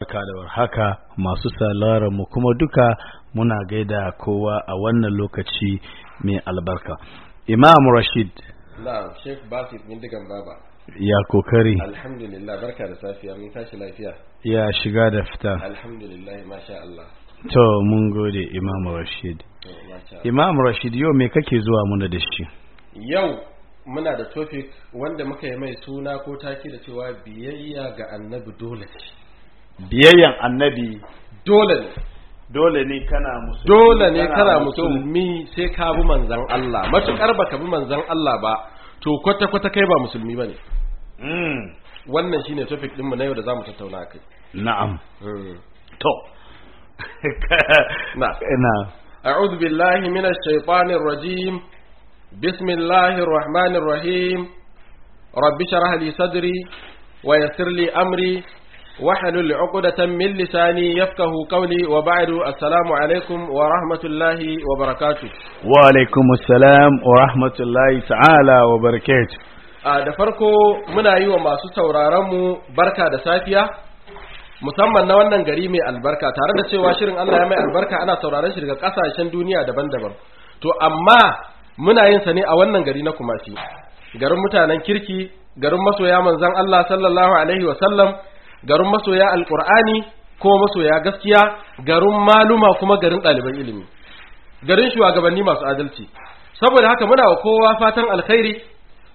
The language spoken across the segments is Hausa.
Barka da warhaka masu sauraron mu kuma duka muna gaida kowa a wannan lokaci mai albarka. Imam Rashid Na'am, Sheikh Basit Mindigan Baba. ya ƙoƙari Alhamdulillah, barka da safiya, mun tashi lafiya. ya shiga da fita. Alhamdulillah, masha Allah. To mun gode Imam Rashid. Imam Rashid yau me kake zuwa muna da shi? Yau muna da topic wanda muka yi mai suna ko take da cewa biyayya ga annabi dole ce. biyayyan annabi dole ne. dole ne kana musulmi dole ne kana musulmi. sai ka bi manzon Allah. Matukar baka bi manzon Allah ba to kwata kwata kai ba musulmi ba ne mm wannan shine topic din mu na yau da za mu tattauna kai. Na'am. Hmm. To. Na. Na. A'udhu billahi minash shaitanir rajim. Bismillahir rahmanir rahim. Rabbi shrah li sadri wa yassir li amri. واحلل عقدة من لساني يفقه قولي وبعد السلام عليكم ورحمة الله وبركاته Wa alaikum assalam wa rahmatullahi ta'ala wa barakatuh. a da farko muna yi wa masu sauraronmu barka da safiya musamman na wannan gari mai albarka tare da cewa shirin Allah ya mai albarka ana sauraron shi daga kasashen duniya daban-daban to amma muna yin sa ne a wannan gari na Kumasi garin mutanen kirki garin masoya manzon Allah sallallahu alaihi wa sallam garin masoya alqur'ani ko masoya gaskiya garin maluma kuma garin ɗaliban ilimi. Garin shugabanni masu adalci. Saboda haka muna wa kowa fatan alkhairi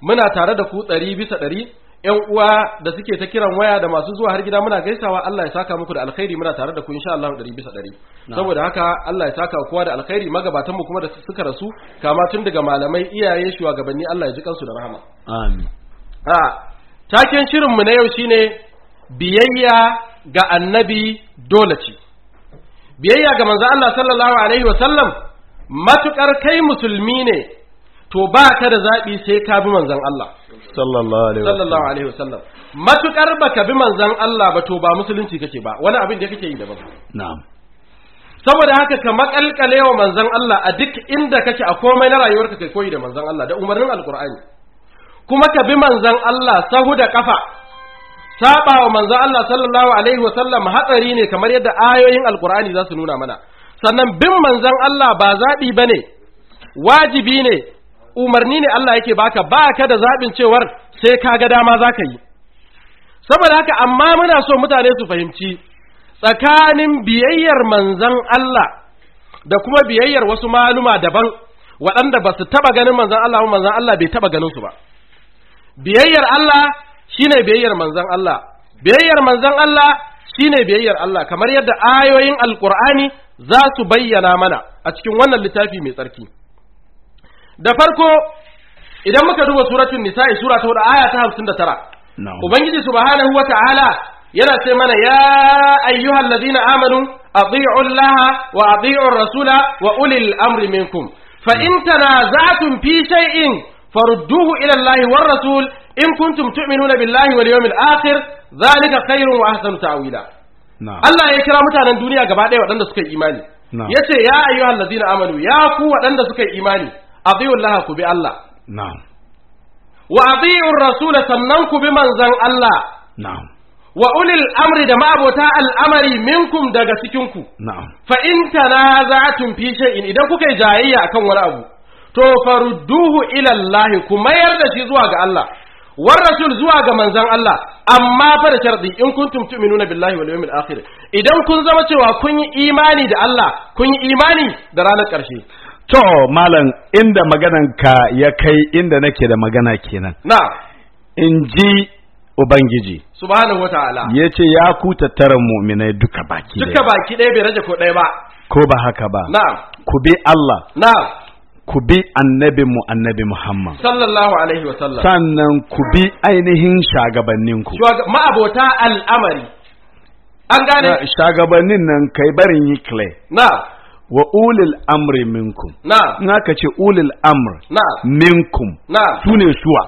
muna tare da ku ɗari bisa ɗari. Ƴan uwa da suke ta kiran waya da masu zuwa har gida muna gaisawa Allah ya saka muku da alkhairi muna tare da ku insha Allah ɗari bisa ɗari. Saboda haka Allah ya saka kowa da alkhairi magabatan mu kuma da suka rasu kama tun daga malamai iyaye shugabanni Allah ya ji kansu da rahama. Amin. a taken shirin mu na yau shine biyayya ga annabi dole ce. Biyayya ga manzo Allah sallallahu alaihi wa sallam matuƙar kai musulmi ne to ba ka da zaɓi sai ka bi manzon Allah. Sallallahu alaihi wa sallam. Matukar baka bi manzon Allah ba to ba musulunci kake ba. Wani abin da kake yi daban. Na'am. saboda haka ka makalkale wa manzon Allah a duk inda kake a komai na rayuwarka kai koyi da manzon Allah da umarnin alkur'ani kuma ka bi manzon Allah sahu da kafa saba wa manzon Allah sallallahu alaihi wasallam hatsari ne kamar yadda ayoyin alkur'ani za su nuna mana. Sannan bin manzon Allah ba zaɓi ba ne wajibi ne umarni ne Allah yake baka baka da zaɓin cewar sai ka ga dama zaka yi. Saboda haka amma muna so mutane su fahimci tsakanin biyayyar manzan Allah da kuma biyayyar wasu maluma daban waɗanda ba su taɓa ganin manzan Allah ba manzan Allah bai taɓa ganin su ba. Biyayyar Allah shine biyayyar manzan Allah. Biyayyar manzan Allah shine biyayyar Allah kamar yadda ayoyin alkur'ani za su bayyana mana a cikin wannan littafi mai tsarki. Da farko idan muka duba suratul nisa'i sura ta 4 aya ta 59 Na'am. Ubangiji subhanahu wa ta'ala yana ce mana ya ayyuhal ladina amanu ati'u Allah wa ati'u rasula wa ulil amri minkum. Fa in tanaza'tum fi shay'in farudduhu ila Allah war rasul in kuntum tu'minuna billahi wal yawmil akhir dhalika khairun wa ahsanu ta'wila. Na'am. Allah ya kira mutanen duniya gaba ɗaya waɗanda suka yi imani. Yace ya ayyuhal ladina amanu ya ku waɗanda suka yi imani ati'u Allah ku bi Allah. Na'am. wa ati'u rasula sannan ku bi manzon Allah. Na'am. wa ulil amri da ma'abota al'amari minkum daga cikinku. Fa in tanaza'tum fi shay'in idan kuka yi jayayya akan wani abu to farudduhu ila Allah ku mayar da shi zuwa ga Allah war rasul zuwa ga manzon Allah amma fa da sharadi in kuntum tu'minuna billahi wal yawmil akhir idan kun zama cewa kun yi imani da Allah kun yi imani da ranar ƙarshe. To malam inda maganan ka ya kai inda nake da magana kenan. na. In ji Ubangiji. Subhanahu wataala ya ce ya ku tattara muminai duka baki duka baki ɗaya bai rage ko ɗaya ba. Ko ba haka ba. na'am Ku bi Allah, na'am ku bi annabinmu annabi Muhammad. sallallahu alaihi wa sallam Sannan ku bi ainihin shagabanninku. Shuwaga- ma'abota al'amari an gane Shagabannin nan kai barin yi clear. na Wa ulil amri minkum. na In aka ce ulil amr na minkum na su ne suwa.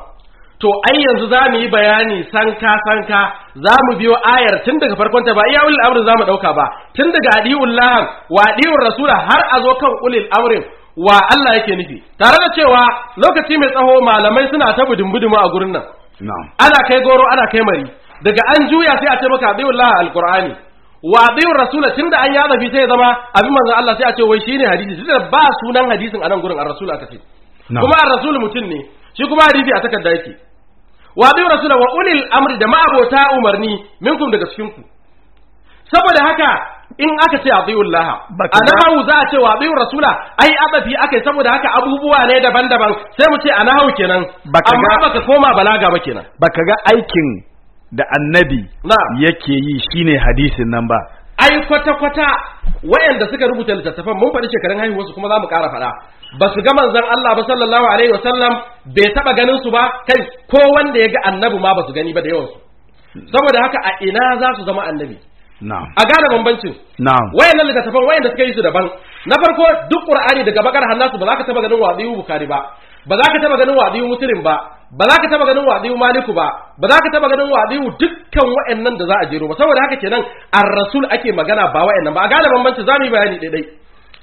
to ai yanzu za mu yi bayani sanka sanka za mu biyo ayar tun daga farkon ta ba iya ulil amrin za mu ɗauka ba tun daga adi'ul lahan wa adi'ul rasula har a zo kan ulil amrin wa Allah yake nufi? Tare da cewa lokaci mai tsaho malamai suna ta budin a gurin nan. Ana kai goro ana kai mari. Daga an juya sai a ce maka adi'ul lahan alqur'ani. Wa adiyur rasula tunda an yaza fi sai ya zama abin manzon Allah sai a ce wai shine hadisi. Tunda ba sunan hadisin a nan gurin ar-rasul aka ce. Kuma ar-rasul mutum ne shi kuma hadisi a takarda yake. Wa adiyur rasula wa ulil amri da ma'abota umarni minkum daga cikin ku. Saboda haka in aka ce adiyul laha Baka a ga- nahawu za a ce wa adiyur rasula. Ai adafi akai saboda haka abubuwa ne daban-daban. Sai mu ce a nahawu kenan. Amma baka koma balaga ba kenan. Baka ga aikin da annabi yake yi shine hadisin nan ba. Ai kwata-kwata wayanda suka rubuta littattafan mun faɗi shekarun haihuwarsu kuma za mu ƙara faɗa. Ba su ga manzon Allah ba sallallahu alaihi wasallam bai taɓa ganin su ba. Kai ko wanda ya ga annabi ma ba su gani ba da yawansu. Saboda haka a ina za su zama annabi? A gane bambancin? Wayannan littattafan wayanda suka yi su daban. Na farko duk qur'ani daga bakar hannasu ba za ka taba ganin wadiyu bukari ba. Ba za ka taba ganin wadiyu muslim ba. Ba za ka taba ganin wadiyu maliku ba. Ba za ka taba ganin wadiyu dukkan wayannan da za a jero ba. Saboda haka kenan ar-rasul ake magana ba wayannan ba. A gane bambanci za mu yi bayani daidai.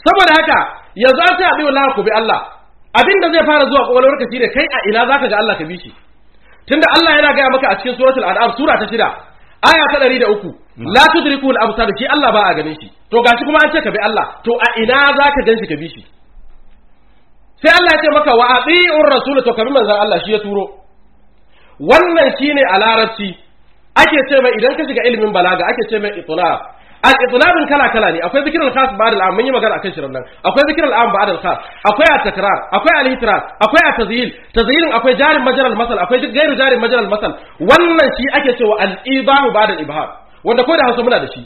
Saboda haka yanzu an ce abi wallahi ku bi Allah. Abinda zai fara zuwa kwakwalwarka shine kai a ina zaka ga Allah ka bi shi? Tunda Allah yana gaya maka a cikin suratul an'am sura ta shida. Aya ta ɗari da uku. La tudrikul absar ki Allah ba a ganin shi. To gashi kuma an ce ka bi Allah. To a ina zaka gan shi ka bi shi? Sai Allah ya ce maka wa ati'ur rasul to ka bi manzon Allah shi ya turo. Wannan shine a larabci. Ake ce mai idan ka shiga ilimin balaga ake ce mai itlaq. Al itlaqin kala kala ne. Akwai zikrul khas ba'da al am mun yi magana akan shirin nan akwai zikrul am ba'da al khas akwai at takrar akwai al hitras akwai at tazyil tazyilin akwai jarin majral masal akwai gairu jarin majral masal wannan shi ake cewa al ibahu ba'da al ibham wanda ko da Hausa muna da shi.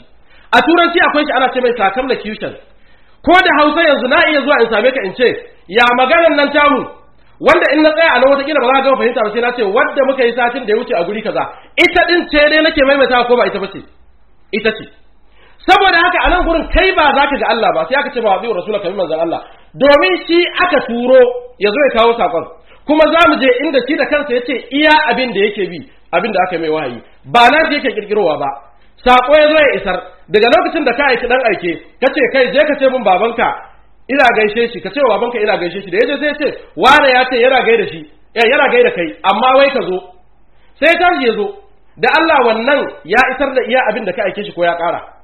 A turanci akwai shi ana ce mai circumlocution ko da Hausa yanzu na iya zuwa in same ka in ce ya maganar nan tamu? Wanda in na tsaya a nan wataƙila ba za ka gama fahimta ba sai na ce wadda muka yi satin da ya wuce a guri kaza. Ita din ce dai nake maimaita ko ba ita ba ce? Ita ce. Saboda haka a nan gurin kai ba za ka ga Allah ba sai aka ce ba wa rasula kabi manzon Allah. Domin shi aka turo ya zo ya kawo saƙon kuma za mu je inda shi da kansa ya ce iya abin da yake bi abin da aka mai wahayi. Ba na shi yake kirkirowa ba. Sako ya zo ya isar. Daga lokacin da ka aiki dan aike ka ce kai je ka ce min babanka ina gaishe shi. Ka ce wa babanka ina gaishe shi. Da ya je sai ce wane ya ce yana gaida shi? Eh yana gaida kai amma wai ka zo. Sai ta ya zo. Da Allah wannan ya isar da iya abin da ka aike shi ko ya na'am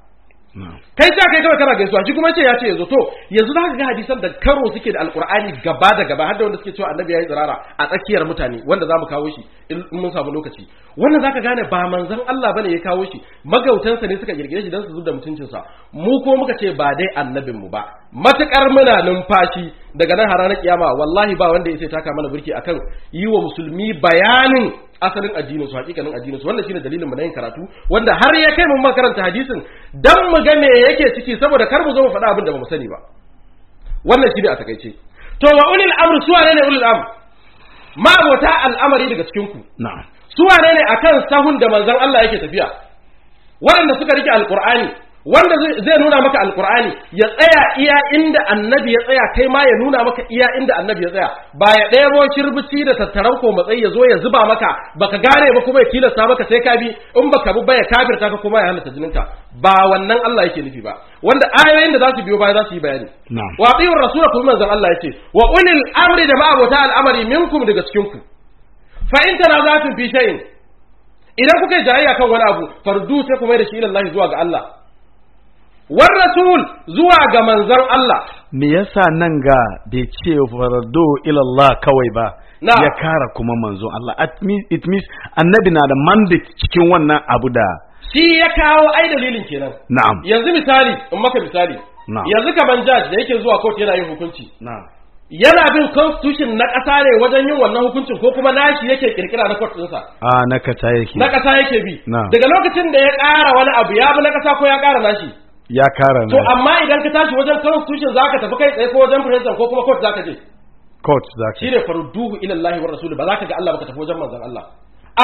kai ta kai kawai kana gaisuwa shi kuma ce ya ce ya zo to yanzu za ka ga hadisan da karo suke da alkur'ani gaba da gaba har da wanda suke cewa annabi yayi tsirara a tsakiyar mutane wanda za mu kawo shi in mun samu lokaci. Wannan zaka gane ba manzon Allah ba ne ya kawo shi magautansa ne suka girgire shi dan su zubda mutuncin sa mu ko muka ce ba dai annabin mu ba. Matukar muna numfashi daga nan har ranar kiyama wallahi ba wanda ya sai taka mana burki akan yi wa musulmi bayanin asalin addinin su hakikanin addinin su. Wannan shine dalilin mu na yin karatu wanda har ya kai mu makaranta hadisin dan mu ga me yake ciki saboda kar mu zo mu faɗa abin da ba mu sani ba. Wannan shine a taƙaice. To wa ulil amr su wane ne ulil amr ma abota al'amari daga cikin ku na'am. Su wane ne akan sahun da manzon Allah yake tafiya? Waɗanda suka riƙe alqur'ani wanda zai nuna maka alqur'ani ya tsaya iya inda annabi ya tsaya kai ma ya nuna maka iya inda annabi ya tsaya. Ba ya ɗebo shirbici da tattaran ko matsayi ya zo ya zuba maka baka gane ba kuma ya tilasta maka sai ka bi in baka bi ba ya kafirta ka kuma ya halatta jininka. Ba wannan Allah yake nufi ba. Wanda ayoyin da za su biyo baya za su yi bayani. Wa atiyu rasula kuma manzon Allah ya ce wa ulil amri da ma'abota al'amari minkum daga cikin ku fa in tanazatun fi shay'in idan kuka yi jayayya kan wani abu fardu sai kuma da shi ila Allah zuwa ga Allah. War rasul zuwa ga manzon Allah. Me yasa nan ga bai ce farado ilallah kawai ba ya kara kuma manzo Allah. It means- annabi na da mandate cikin wannan abu da shi ya kawo ai dalilin kenan. Na'am. Yanzu misali in maka misali. Na'am. yanzu kaman judge da yake zuwa court yana yin hukunci. Na'am. Yana bin constitution na ƙasa ne wajen yin wannan hukuncin ko kuma nashi yake kirkira na court ɗinsa? A na kata yake. Na ƙasa yake bi. Daga lokacin da ya ƙara wani abu ya bi na ƙasa ko ya ƙara nashi? Ya kara to amma idan ka tashi wajen constitution zaka tafi kai tsaye ko wajen president ko kuma court zaka je. Court zaka shine farduhu ila Allah wa rasul ba zaka ga Allah ba ka tafi wajen manzon Allah.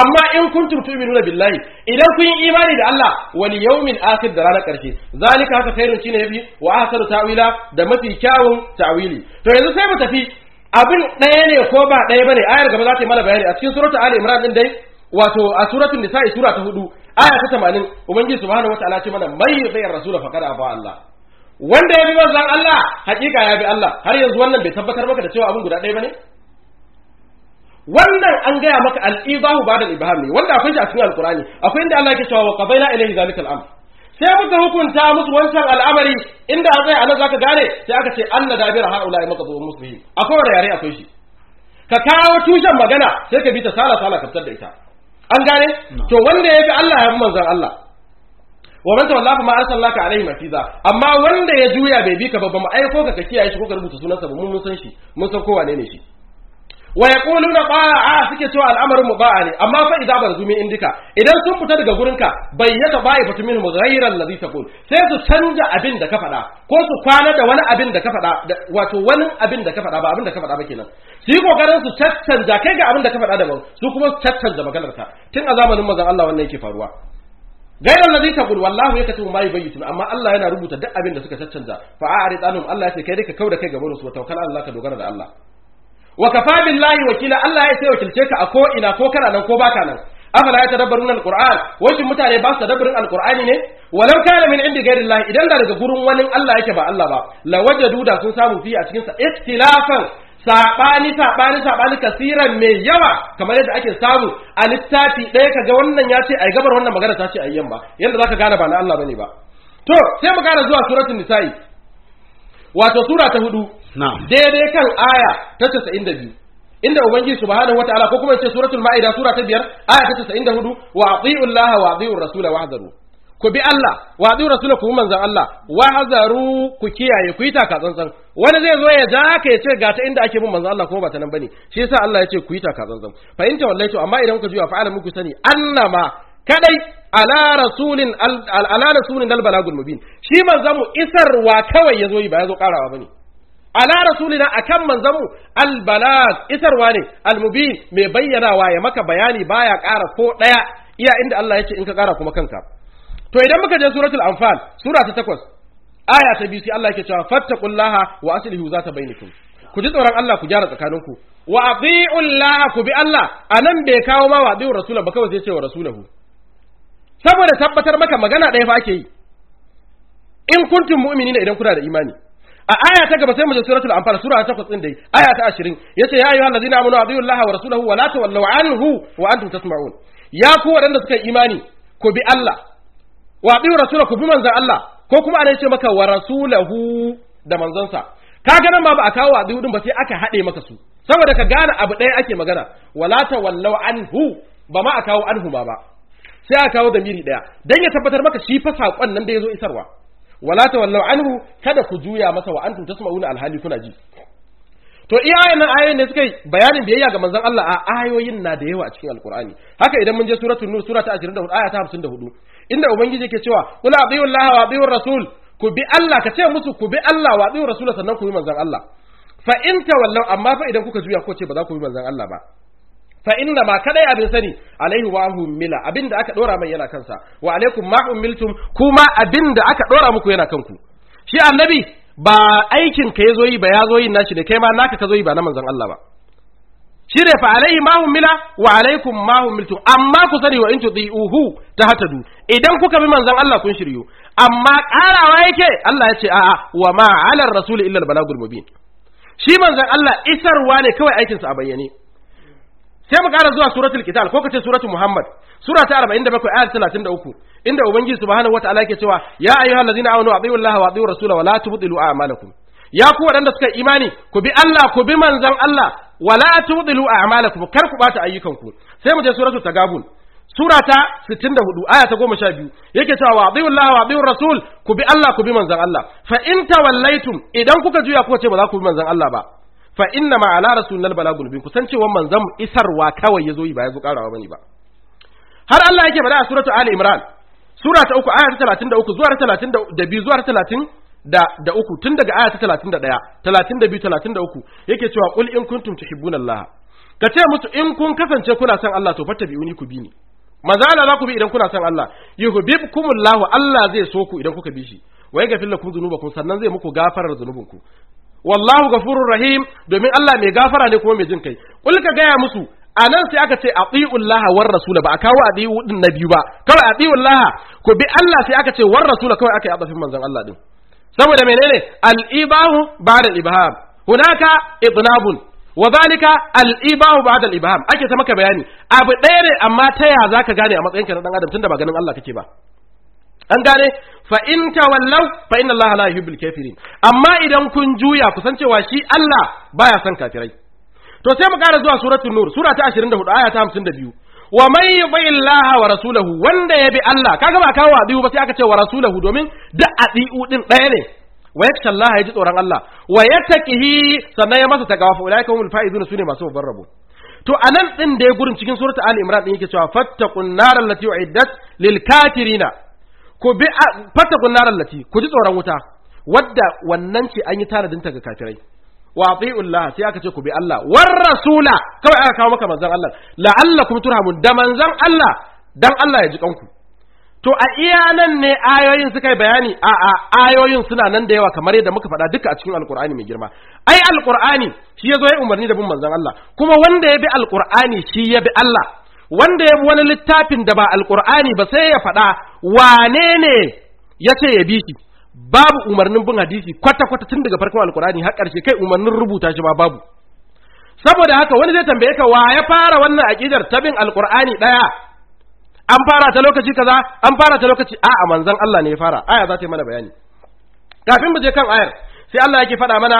Amma in kuntum tu'minuna billahi idan kun yi imani da Allah wal yawmil akhir da ranar ƙarshe zalika haka khairun shine yafi wa ahsanu ta'wila da mafi kyawun ta'wili. To yanzu sai mu tafi. Abin ɗaya ne ko ba ɗaya ba ne? Ayar gaba za ta yi mana bayani a cikin suratul ali imran din dai wato a suratul nisa'i sura ta huɗu. Aya ta 80 ubangiji subhanahu wataala ce mana mai yuti rasul faqad aba Allah. Wanda ya bi manzon Allah hakika ya bi Allah. Har yanzu wannan bai tabbatar maka da cewa abin guda ɗaya ba ne wannan an gaya maka al-ibahu ba'da al-ibham ne wanda akwai shi a cikin alqur'ani. Akwai inda Allah yake cewa wa qabaila ilayhi zalika al-amr. Sai muka hukunta musu wancan al'amari inda a tsaya a nan zaka gane sai aka ce anna dabira haula maka zuwa muslimin akwai wanda yare akwai shi. Ka kawo tushen magana sai ka bi ta sala sala ka da ita. An gane? To wanda ya bi Allah ya bi manzon Allah. Wa man tawalla fa ma arsalnaka alaihi mafiza amma wanda ya juya bai bi ka ba ba mu aiko ka ka kiyaye shi ko ka rubuta sunansa ba mun mun san shi mun san kowa ne ne shi. wa yaquluna ba'a suke cewa al'amarin mu ba'a ne amma fa idza barzu min indika idan sun fita daga gurinka bayyata ba'i fatu min ghayra alladhi taqul sai su canja abin da ka faɗa ko su kwana da wani abin da ka faɗa wato wani abin da ka faɗa ba abin da ka faɗa ba kenan su yi kokarin su caccanja kai ga abin da ka faɗa daban su kuma su caccanja maganar ka tun a zamanin manzon Allah wannan yake faruwa غير الذي تقول والله يكتب ما يبيتون amma Allah yana rubuta duk abin da suka caccanja fa a'rid anhum Allah ya ce kai dai ka kauda kai gaban su wa tawakkal Allah ka dogara da Allah Wa kafa billahi wakila Allah ya sai wakilce ka a ko ina ko kana nan ko baka nan. Afala yatadabbaruna alquran? Wajen mutane ba su tadabburin alqurani ne? Walau kana min indi ghairi Allah idan da daga gurin wani Allah yake ba Allah ba la wajadu da sun samu fi a cikin sa ikhtilafan saɓani saɓani saɓani kasiran mai yawa kamar yadda ake samu a littafi ɗaya kaga wannan ya ce ai gabar wannan magana ta ce ai yamma yanda zaka gane ba na Allah ba ne ba. To sai mu gane zuwa suratul nisa'i. Wato sura ta huɗu. Daidai kan aya ta 92 inda ubangiji subhanahu wataala ko kuma ce suratul maida sura ta biyar aya ta 94 wa atiiu allaha wa atiiu rasula wahdaru ku bi Allah wa atiiu rasula ku manzan Allah wahdaru ku kiyaye ku yi taka tsantsan. Wani zai zo ya ja ka ya ce ga ta inda ake bin manzan Allah kuma ba ta nan ba ne. Shi yasa Allah ya ce ku yi taka tsantsan. Fa in tawallaitu amma idan kuka juya fa alamu ku sani annama kadai ala rasulin ala rasulin dal balagul mubin. Shi manzon mu isarwa kawai ya zo yi ba ya zo karawa ba ne. Ala rasulina akan manzon mu al balag isarwa ne al mubin mai bayyanawa ya maka bayani baya kara ko ɗaya iya inda Allah ce in ka kara kuma kanka. To idan muka je suratul anfal sura ta 8 aya ta biyu sai Allah yake cewa fattaqullaha wa aslihu zata bainakum. Ku ji tsoron Allah ku gyara tsakaninku. Wa ati'ullaha ku bi Allah. Anan bai kawo ma wa ati'ur rasulahu ba kawai sai ce rasulahu. Saboda tabbatar maka magana ɗaya fa ake yi. In kuntum mu'minina idan kuna da imani. A aya ta gaba sai mu je suratul anfal sura ta 8 din dai aya ta 20 ya ce ya ayyuhal ladina amanu atiiu llaha wa rasulahu wa la tawallaw anhu wa antum tasma'un. Ya ku wadanda suka imani ku bi Allah. Wa atiiu rasulahu bi manzon Allah. Ko kuma ana ce maka wa rasulahu da manzonsa. Kaga nan ma ba a kawo wa din ba sai aka haɗe maka su. Saboda ka gane abu ɗaya ake magana wala tawallaw anhu ba ma a kawo anhu ba ba. Sai aka kawo damiri ɗaya dan ya tabbatar maka shi fa saƙon nan da ya zo isarwa. Wala tawallau anhu kada ku juya masa wa antum tasma'una alhali kuna ji. To iya ayan ayoyin ne suka yi bayanin biyayya ga manzon Allah a ayoyin na da yawa a cikin alqur'ani. Haka idan mun je suratul nur sura ta 24 aya ta 54 inda ubangiji yake cewa qul atiiu allaha wa atiiu rasul ku bi Allah ka ce musu ku bi Allah wa atiiu rasul sannan ku bi manzon Allah. Fa in tawallau amma fa idan kuka juya ko ce ba za ku bi manzon Allah ba. Fa inna ma kadai abin sani alaihi wa mila abin da aka dora mai yana kansa. Wa alaikum ma umiltum kuma abin da aka dora muku yana kanku. Shi annabi ba aikin ka ya zo yi ba ya zo yin nashi ne kai ma naka ka zo yi ba na manzon Allah ba. Shi ne fa alaihi ma umila wa alaikum ma umiltum amma ku sani wa in tudiuhu tahtadu. Idan kuka bi manzon Allah kun shiryu. Amma karawa yake Allah ya ce a'a wa ma ala rasul illa al balagul mubin. Shi manzon Allah isarwa ne kawai aikinsa a bayyane. Sai mu ƙara zuwa suratul qital ko kace suratul muhammad. Sura ta 47 ayat 33 inda ubangiji subhanahu wataala yake cewa ya ayyuhal ladina amanu atiu allaha wa atiu rasula wa la tubdilu a'malakum. Ya ku wadanda suka imani ku bi Allah ku bi manzon Allah wa la tubdilu a'malakum kar ku bata ayyukanku. Sai mu je suratul tagabun. Sura ta 64 aya ta 12 yake cewa wa atiu allaha wa atiu rasul ku bi Allah ku bi manzon Allah. Fa in tawallaitum idan kuka juya kuka ce ba za ku bi manzon Allah ba. Fa inna ma ala rasulil balagul bin kusan cewa manzon isarwa kawai ya zo yi ba ya zo karawa ba ne ba. Har Allah yake ba da a suratul ali imran sura ta 3 aya ta 33 zuwa ta 32 zuwa ta 30 da da uku tun daga aya ta 31 32 33 yake cewa qul in kuntum tuhibbunallaha. Ka ce musu in kun kasance kuna son Allah to fattabi'uni ku bi ni. Manzo Allah za ku bi idan kuna son Allah. Yuhibbukumullahu Allah zai so ku idan kuka bi shi. Wa yaghfir lakum dhunubakum sannan zai muku gafarar dhunubinku wallahu gafurur rahim domin Allah mai gafara ne kuma mai jin kai. Kul ka gaya musu a nan sai aka ce atiullah war rasul ba a kawo atiu din na biyu ba. Kawai atiullah ko bi Allah sai aka ce war rasul kawai aka yi adafin manzon Allah din. Saboda menene? Al ibahu ba'da al ibham hunaka idnabun. Wa zalika al ibahu ba'da al ibham ake ta maka bayani. Abu ɗaya ne amma ta ya zaka gane a matsayinka na dan adam tunda ba ganin Allah kake ba. An gane? Fa in tawallaw fa inna Allah la yuhibbul kafirin. Amma idan kun juya ku san cewa shi Allah baya son kafirai. To sai mu ƙara zuwa suratul nur sura ta 24 aya ta 52 wa man yuti Allah wa rasulahu wanda ya bi Allah kaga ba kawo adiu ba sai aka ce wa rasulahu domin da adiu din ɗaya ne. Wa yaksha Allah ya ji tsoron Allah wa yattaqihi sannan ya masa takawa fa ulaika humul faizun su ne masu babban rabo. To a nan din da ya gurin cikin suratul ali imran din yake cewa fattaqun naral lati uiddat lil kafirina. Ku bi fattaqun naral lati ku ji tsoron wuta wadda wannan ce an yi tanadin ta ga kafirai. Wa Allah sai aka ce ku bi Allah. War rasula kawai aka kawo maka manzon Allah. La'allakum turhamun da manzon Allah dan Allah ya ji kanku. To a iya nan ne ayoyin suka yi bayani? A a ayoyin suna nan da yawa kamar yadda muka faɗa duka a cikin alkur'ani mai girma. Ai alkur'ani shi ya zo ya umarni da bin manzon Allah. Kuma wanda ya bi alkur'ani shi ya bi Allah. Wanda ya bi wani littafin da ba alkur'ani ba sai ya faɗa wane ne ya ce ya bi shi? Babu umarnin bin hadisi kwata-kwata tun daga farkon alkur'ani har ƙarshe kai umarnin rubuta shi ma babu. Saboda haka wani zai tambaye ka wa ya fara wannan aqidar ta bin alkur'ani ɗaya? An fara ta lokaci kaza an fara ta lokaci? A'a manzon Allah ne ya fara. Aya za ta yi mana bayani. Kafin mu je kan ayar sai Allah yake faɗa mana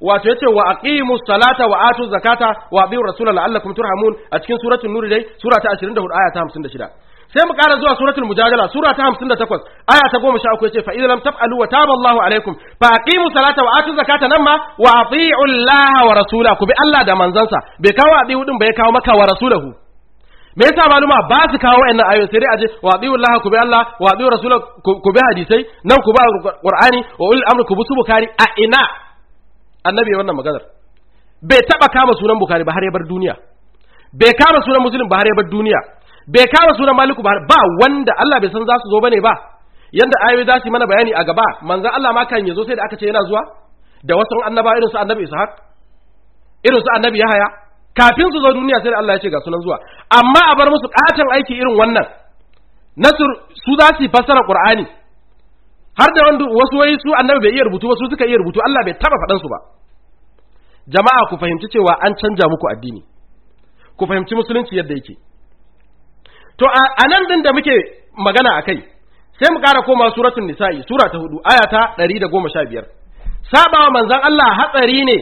wato ya ce wa aqimu salata wa atu zakata wa abiu rasula la'allakum turhamun. A cikin suratul nur dai sura ta 24 aya ta 56 sai mu ƙara zuwa suratul mujadala sura ta 58 aya ta 13 ya ce fa idza lam taf'alu wa taba Allahu alaikum fa aqimu salata wa atu zakata nan ma wa ati'u Allah wa rasula bi Allah da manzansa bai kawo adiu din bai kawo maka wa rasulahu. Me yasa maluma ba su kawo wayannan ayoyi sai dai aje wa adiyu Allah ku bi Allah wa adiyu rasul ku bi hadisai nan ku ba Qur'ani wa ulil amri ku bi su a ina? Annabi wannan maganar. Bai taba kama sunan Bukhari ba har ya bar duniya. Bai kama sunan Muslim ba har ya bar duniya. Bai kama sunan Maliku ba ba wanda Allah bai san za su zo ba ne ba. Yanda ayoyi za su yi mana bayani a gaba manzon Allah ma kan ya zo sai da aka ce yana zuwa? Da wasu annaba irin su annabi Ishaq irin su annabi Yahaya. Kafin su zo duniya sai Allah ya ce ga sunan zuwa. Amma a bar musu katon aiki irin wannan. Nasur su za su fassara qur'ani. Har da wanda wasu wai su annabi bai iya rubutu ba su suka iya rubutu Allah bai taba faɗan su ba. Jama'a ku fahimci cewa an canja muku addini. Ku fahimci musulunci yadda yake. To a nan din da muke magana akai sai mu ƙara koma suratul nisa'i sura ta huɗu aya ta 115 sabawa manzon Allah hatsari ne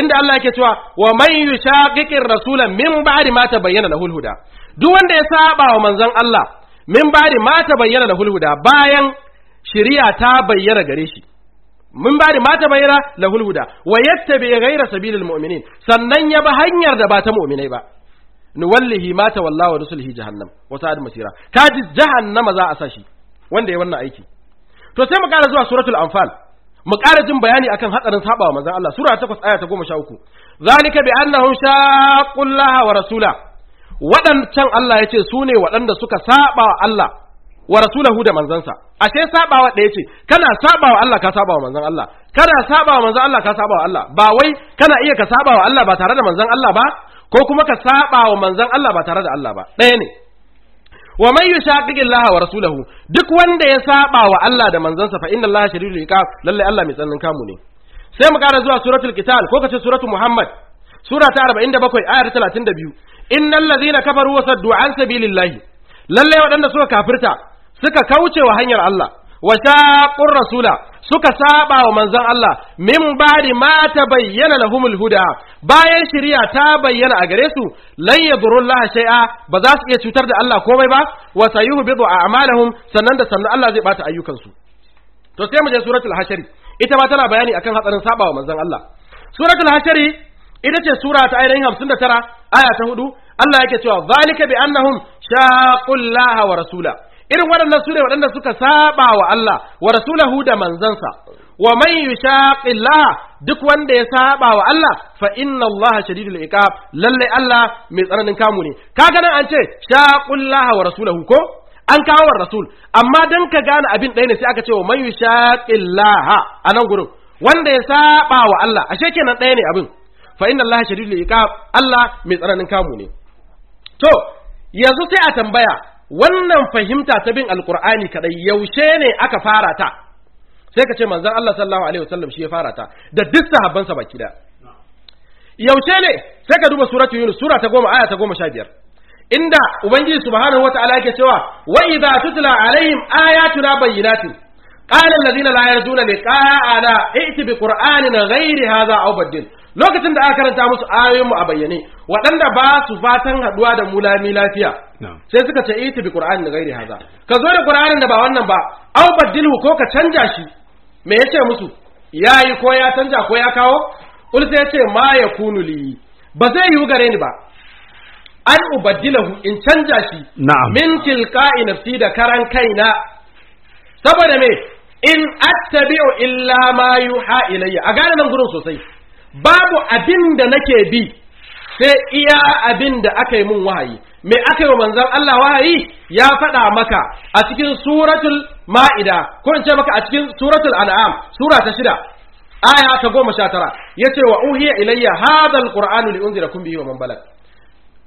inda Allah yake cewa wa man yushaqiqir rasula min ba'di ma tabayyana lahul huda. Duk wanda ya saba wa manzon Allah min ba'di ma tabayyana lahul huda bayan shari'a ta bayyana gare shi. Min ba'di ma tabayyana lahul huda wa yattabi ghayra sabilil mu'minin sannan ya ba hanyar da ba ta mu'minai ba. Nuwallihi ma tawalla wa rusulihi jahannam. Wa sa'ad masira kaji jahannama za a sashi wanda ya wannan aiki. To sai mu kara zuwa suratul anfal. Mu ƙara jin bayani akan hatsarin sabawa manzon Allah. Sura 8 aya ta 13 zalika bi annahum shaqullaha wa rasula. Wadancan Allah ya ce su ne waɗanda suka saba Allah wa rasulahu da manzansa. Ashe sabawa da ya ce kana sabawa Allah ka sabawa manzon Allah. Kana sabawa manzon Allah ka sabawa Allah. Ba wai kana iya ka sabawa Allah ba tare da manzon Allah ba? Ko kuma ka sabawa manzon Allah ba tare da Allah ba. Ɗaya ne. Wa man yushaqiqi Allah wa rasulahu duk wanda ya saba wa Allah da manzansa fa inna Allah shadidul iqab lalle Allah mai tsananin kamu ne. Sai mu kara zuwa suratul qital ko kace suratul muhammad sura ta 47 aya ta 32 innal ladhina kafaru wa saddu an sabilillahi lalle waɗanda suka kafirta suka kauce wa hanyar Allah. Wa shaqur rasula suka saba wa manzon Allah min ba'di ma tabayyana lahumul huda. Bayan shari'a ta bayyana a gare su lan yadurullaha shay'a ba za su iya cutar da Allah komai ba wa sayuhbidu a'malahum sannan da sannan Allah zai bata ayyukan su to sai mu je suratul hashri ita ma tana bayani akan hatsarin saba wa manzon Allah. Suratul hashri ita ce sura ta ainihin 59 aya ta 4 Allah yake cewa zalika bi annahum shaqullaha wa rasula. Irin waɗannan su ne waɗanda suka saba wa Allah wa rasulahu da manzansa. Wa man yushaqillaha duk wanda ya saba wa Allah fa inna Allah shadidul iqab lalle Allah mai tsananin kamu ne. Kaga nan an ce shaqullaha wa rasulahu ko? An kawo rasul. Amma dan ka gane abin ɗaya ne sai aka ce wa man yushaqillaha a nan gurin. Wanda ya saba wa Allah ashe kenan ɗaya ne abin. Fa inna Allah shadidul iqab Allah mai tsananin kamu ne. To yanzu sai a tambaya wannan fahimta ta bin alkur'ani kadai yaushe ne aka fara ta? Sai ka ce manzon Allah sallallahu alaihi wasallam shi ya fara ta da duk sahabbansa baki da yaushe ne? Sai ka duba suratul yunus sura ta goma aya ta goma sha biyar. Inda ubangiji subhanahu wataala yake cewa wa idza tutla alaihim ayatuna bayyinatin. Qala alladhina la yarjuna liqa'ana i'ti bi qur'anin ghairi hadha aw badil lokacin da aka karanta musu ayoyin mu a bayyane waɗanda ba su fatan haɗuwa da mu lami lafiya sai suka ce i'ti bi qur'anin ghairi hadha ka zo da qur'anin da ba wannan ba aw badilhu ko ka canja shi. Me ya ce musu? Yayi ko ya canja ko ya kawo? Kul sai ya ce ma yakunu li. Ba zai yi gare ni ba. An ubaddilahu in canja shi. Min tilqa'i nafsi da karan kaina. Saboda me? In attabi'u illa ma yuha ilayya. A gane nan gurin sosai. Babu abin da nake bi sai iya abin da aka yi mun wahayi. Me aka yi wa manzon Allah wahayi? Ya faɗa maka a cikin suratul ma'ida ko in ce maka a cikin suratul an'am sura ta shida aya ta goma sha tara ya ce wa uhiya ilayya hadha alqur'anu li unzirakum bihi wa man balag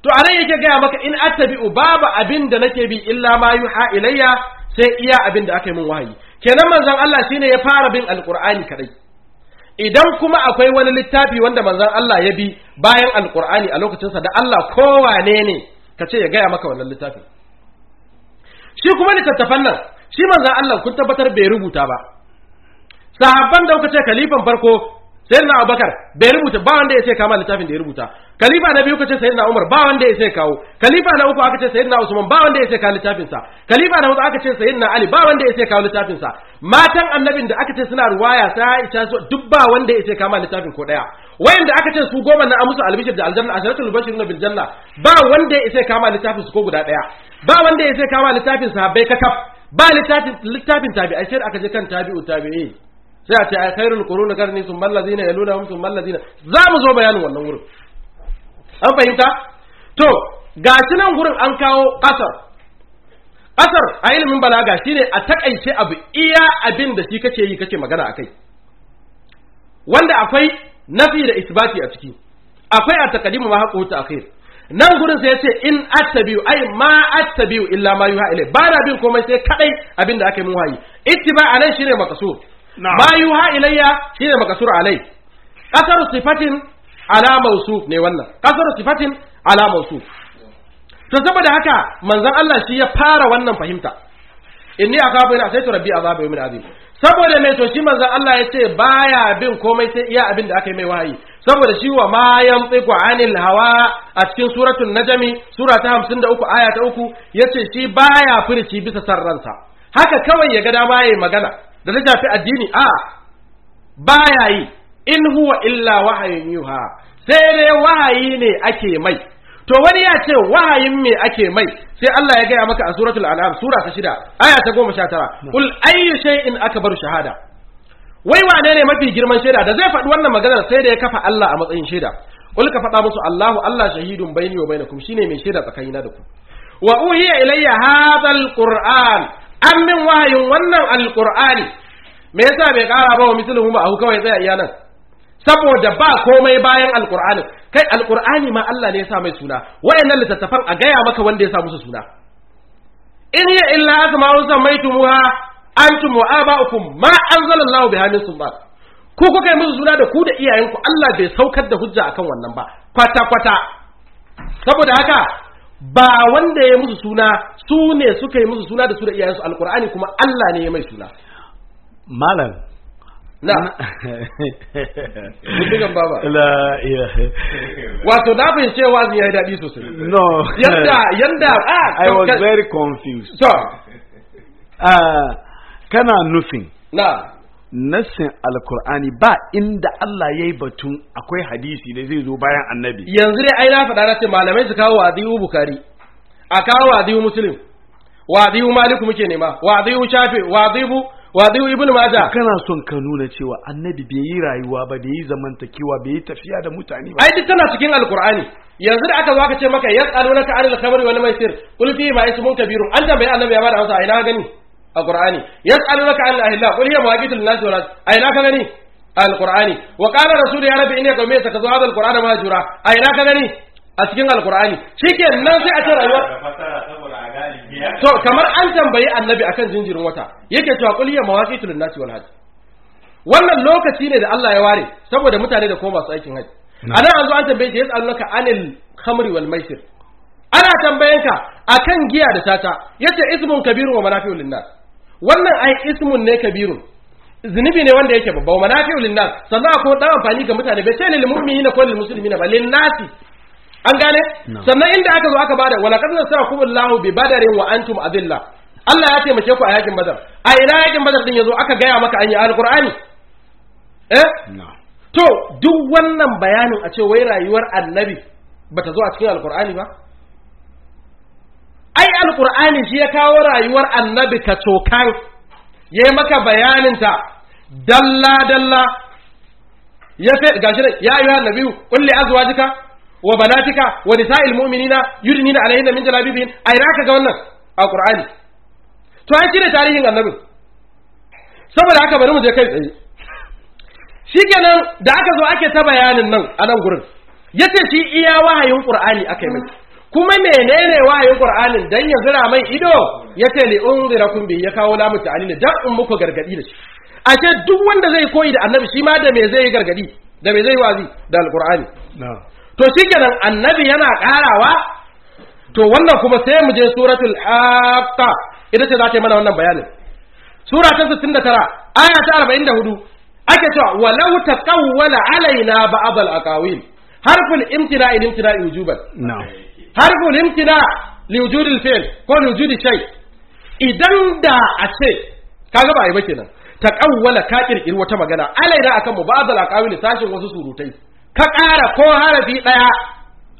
to a nan yake gaya maka in attabi'u babu abin da nake bi illa ma yuha ilayya sai iya abin da aka yi min wahayi. Kenan manzon Allah shine ya fara bin alqur'ani kadai. Idan kuma akwai wani littafi wanda manzon Allah ya bi bayan alqur'ani a lokacin sa da Allah kowane ne ka ce ya gaya maka wannan littafin. Shi kuma littattafan nan shi manzon Allah kun tabbatar bai rubuta ba. Sahabban da kuka ce kalifan farko sayyidina Abubakar bai rubuta ba wanda ya ce kama littafin da ya rubuta. Khalifa na biyu kace sayyidina Umar ba wanda ya sai kawo. Khalifa na uku aka ce sayyidina Usman ba wanda ya sai kawo littafin sa khalifa na huɗu aka ce sayyidina Ali ba wanda ya sai kawo littafin sa matan annabin da aka ce suna ruwaya sai Aisha duk ba wanda ya sai kama littafin ko ɗaya wayanda aka ce su goma na amusu albishir da aljanna asharatul bashiruna bil janna ba wanda ya sai kama littafin su ko guda ɗaya ba wanda ya sai kama littafin sahabbai kakaf. Ba littafin littafin tabi'ai sai aka je kan tabi'u tabi'i sai a ce ai khairul quruni qarni thumma allazina yalunahum thumma allazina za mu zo bayanin wannan wurin. An fahimta? To gashi nan gurin an kawo ƙasar ƙasar a ilimin balaga shine a taƙaice abu iya abin da shi kake yi kake magana akai wanda akwai nafi da isbati a ciki. Akwai a takadimu ma haƙo ta akhir nan gurin sai ya ce in attabi'u ai ma attabi'u illa ma yuha ilai ba na bin komai sai kadai abin da aka yi mun wayi ittiba a nan shine makasur ma yuha ilayya shine makasur alai. Kasar sifatin ala mausuf ne wannan. Kasar sifatin ala mausuf to saboda haka manzon Allah shi ya fara wannan fahimta. Inni akabu ina sai to rabbi azabu yawmin azim. Saboda mai to shi manzon Allah ya ce baya bin komai sai iya abin da aka yi mai wahayi. Saboda shi wa ma yantiqu anil hawa a cikin suratul najmi sura ta 53 aya ta 3 ya ce shi baya furici bisa san ransa. Haka kawai ya ga dama yayi magana. Da ta shafi addini a baya yi in huwa illa wahayin yuha sai dai wahayi ne ake mai. To wani ya ce wahayin me ake mai sai Allah ya gaya maka a suratul an'am sura ta shida aya ta goma sha tara kul ayyu shay'in akbaru shahada. Wai wane ne mafi girman shaida? Da zai faɗi wannan maganar sai da ya kafa Allah a matsayin shaida. Kul ka faɗa musu Allahu Allah shahidun baini wa bainakum shine mai shaida tsakanina da ku. Wa uhiya ilayya hadha alquran an min wahayin wannan alqur'ani. Me yasa bai kara ba wa misluhu ba? A kawai tsaya iya nan. Saboda ba komai bayan alkur'ani kai alkur'ani ma Allah ne ya sa mai suna. Wayannan littattafan a gaya maka wanda ya sa musu suna. In ya illa asma'un sammaytumuha antum wa aba'ukum ma anzalallahu biha min sultan. Ku kuka yi musu suna da ku da iyayenku Allah bai saukar da hujja akan wannan ba. Kwata kwata saboda haka ba wanda ya musu suna su ne suka yi musu suna da su da iyayensu. Alkur'ani kuma Allah ne ya mai suna. Malam. Na. Mutugan baba. La ilaha. Wato na fahimce wazi ya yi daɗi sosai. No. Yanda yanda ah i was very confused. To Ah, kana nufin na. Nassin alkur'ani ba inda Allah ya yi batun akwai hadisi da zai zo bayan annabi. Yanzu dai ai na faɗa na ce malamai su kawo wadiyu bukari a kawo wadiyu muslim wadiyu maliku muke nema wadiyu shafi wadiyu wadiyu ibnu majah. Kana son ka nuna cewa annabi bai yi rayuwa ba bai yi zamantakewa bai yi tafiya da mutane ba. Ai duk tana cikin alqur'ani. Yanzu da aka zo aka ce maka yas'alunaka anil khamri wal maisir qul fihi ma ismun kabirun. An tambayi annabi ya ba da amsa a ina gani? Wal a ina ka gani alqur'ani wa qala rasul ya rabbi inni qawmi takazu hadha alqur'ana mahjura a ina ka gani a cikin alqur'ani shikenan sai a ce rayuwar to kamar an tambayi annabi akan jinjirin wata yake cewa qul hiya mawaqitul nas wal hajj wannan lokaci ne da Allah ya ware saboda mutane da kuma masu aikin haji a nan an zo an tambaye shi yas'alunaka anil khamri wal maisir ana tambayanka akan giya da tata ya ce ismun kabirun wa manafi'ul linnas wannan ai ismun ne kabirun. Zunubi ne wanda yake babba. Wa manafi'ul linnas. Sannan akwai dan amfani ga mutane. Bai ce lil mu'minina ko lil muslimina ba lin nasi. An gane? Sannan inda aka zo aka ba da wala qad nasarakumullahu bi badarin wa antum adilla. Allah ya taimake ku a yaƙin badar. A ina yaƙin badar din ya zo aka gaya maka an yi alqur'ani. Eh? To duk wannan bayanin a ce wai rayuwar annabi bata zo a cikin alqur'ani ba? Ai alqur'ani shi ya kawo rayuwar annabi ka cokan yayi maka bayaninta dalla dalla. Ya fe gashi nan ya ayyuhan nabiyyu qul li azwajika wa banatika wa nisa'il mu'minina yudnina alayhinna min jalabibihin. Ai raka ga wannan? A qur'ani to ai shine tarihin annabi. Saboda haka bari mu je kai tsaye. Shikenan da aka zo ake ta bayanin nan a nan gurin ya ce shi iya wahayin qur'ani akai mai. Kuma menene wahayin qur'anin? Dan ya zira mai ido ya ce li unzirakum bi ya kawo lamu ta'alil dan in muku gargaɗi da shi. Ashe duk wanda zai koyi da annabi shi ma da me zai gargaɗi? Da me zai wazi da alqur'ani. To shikenan annabi yana karawa to wannan kuma sai mu je suratul haqqa. Ita ce za ta yi mana wannan bayanin. Sura ta 69 aya ta 44 ake cewa walau taqawwala alaina ba'd al-aqawil harful imtina'i limtina'i wujuban. Na'am harful imtina li wujudi al-fi'l ko li wujudi shay. Idan da a ce kaga ba ai ba kenan. Taqawwala ka kirkiri wata magana. Alaina akan mu ba'd al-aqawil sashin wasu surutai. Ka ƙara ko harafi ɗaya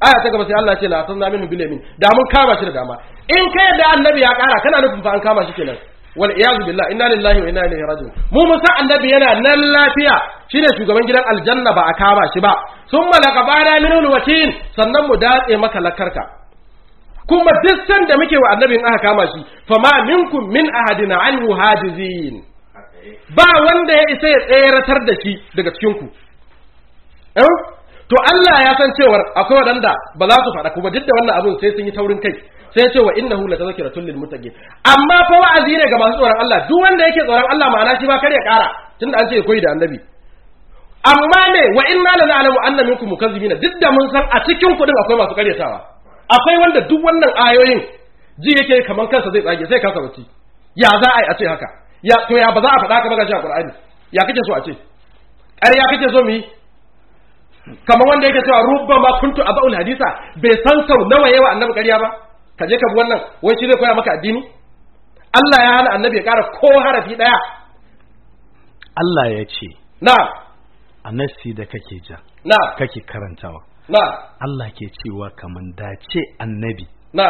aya ta gaba sai Allah ce la sanna minhu bil yamin. Da mun kama shi da dama. In kai da annabi ya ƙara kana nufin fa an kama shi kenan. Wal iyazu billah inna lillahi wa inna ilaihi raji'un. Mu mun san annabi yana nan lafiya. Shine shugaban gidan aljanna ba a kama shi ba. Summa laqabana minhu wakil sannan mu datse maka lakarka. Kuma duk san da muke wa annabin aka kama shi fama minkum min ahadin anhu hajizin. Ba wanda ya isa ya tseratar da shi daga cikin ku eh? To Allah ya san cewar akwai wadanda ba za su faɗa kuma duk da wannan abun sai sun yi taurin kai. Sai ce wa innahu latazkiratun lil muttaqin. Amma fa wa'azi ne ga masu tsoron Allah. Duk wanda yake tsoron Allah ma'ana shi ba kar ya ƙara tunda an ce koyi da annabi. Amma ne wa inna la na'lamu anna minkum mukazzibina duk da mun san a cikin kuɗin akwai masu karyatawa. Akwai wanda duk wannan ayoyin ji yake kaman kansa zai tsage sai kasa bacci. Ya za a yi a ce haka? Ya to ya ba za a faɗa haka ba ga shi a Qur'ani? Ya kake so a ce? Ƙarya kake so mu yi? Kamar wanda yake cewa rubbama kuntu abaul hadisa. Bai san sau nawa yawa annabi ƙarya ba? Ka je ka bi wannan wai shi zai koya maka addini? Allah ya hana annabi ya ƙara ko harafi ɗaya. Allah ya ce na. A nassi da kake ja na. kake karantawa. Na. Allah ke cewa kaman dace annabi na.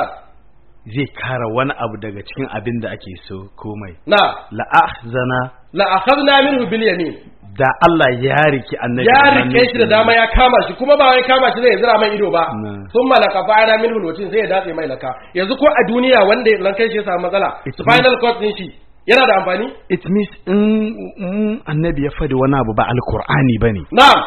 zai kara wani abu daga cikin abin da ake so komai. Na. La'ahzana la akhadna minhu bil yamin. Da Allah ya riki annabi ya riƙe shi da dama ya kama shi kuma ba wai kama shi zai zira mai ido ba. Na. sun malaka fa'ana minhu lotin sai ya datse mai laka. Yanzu ko a duniya wanda lan kai shi ya samu matsala It spinal cord din shi yana da amfani? It means in, annabi ya faɗi wani abu ba alkur'ani ba ne na'am.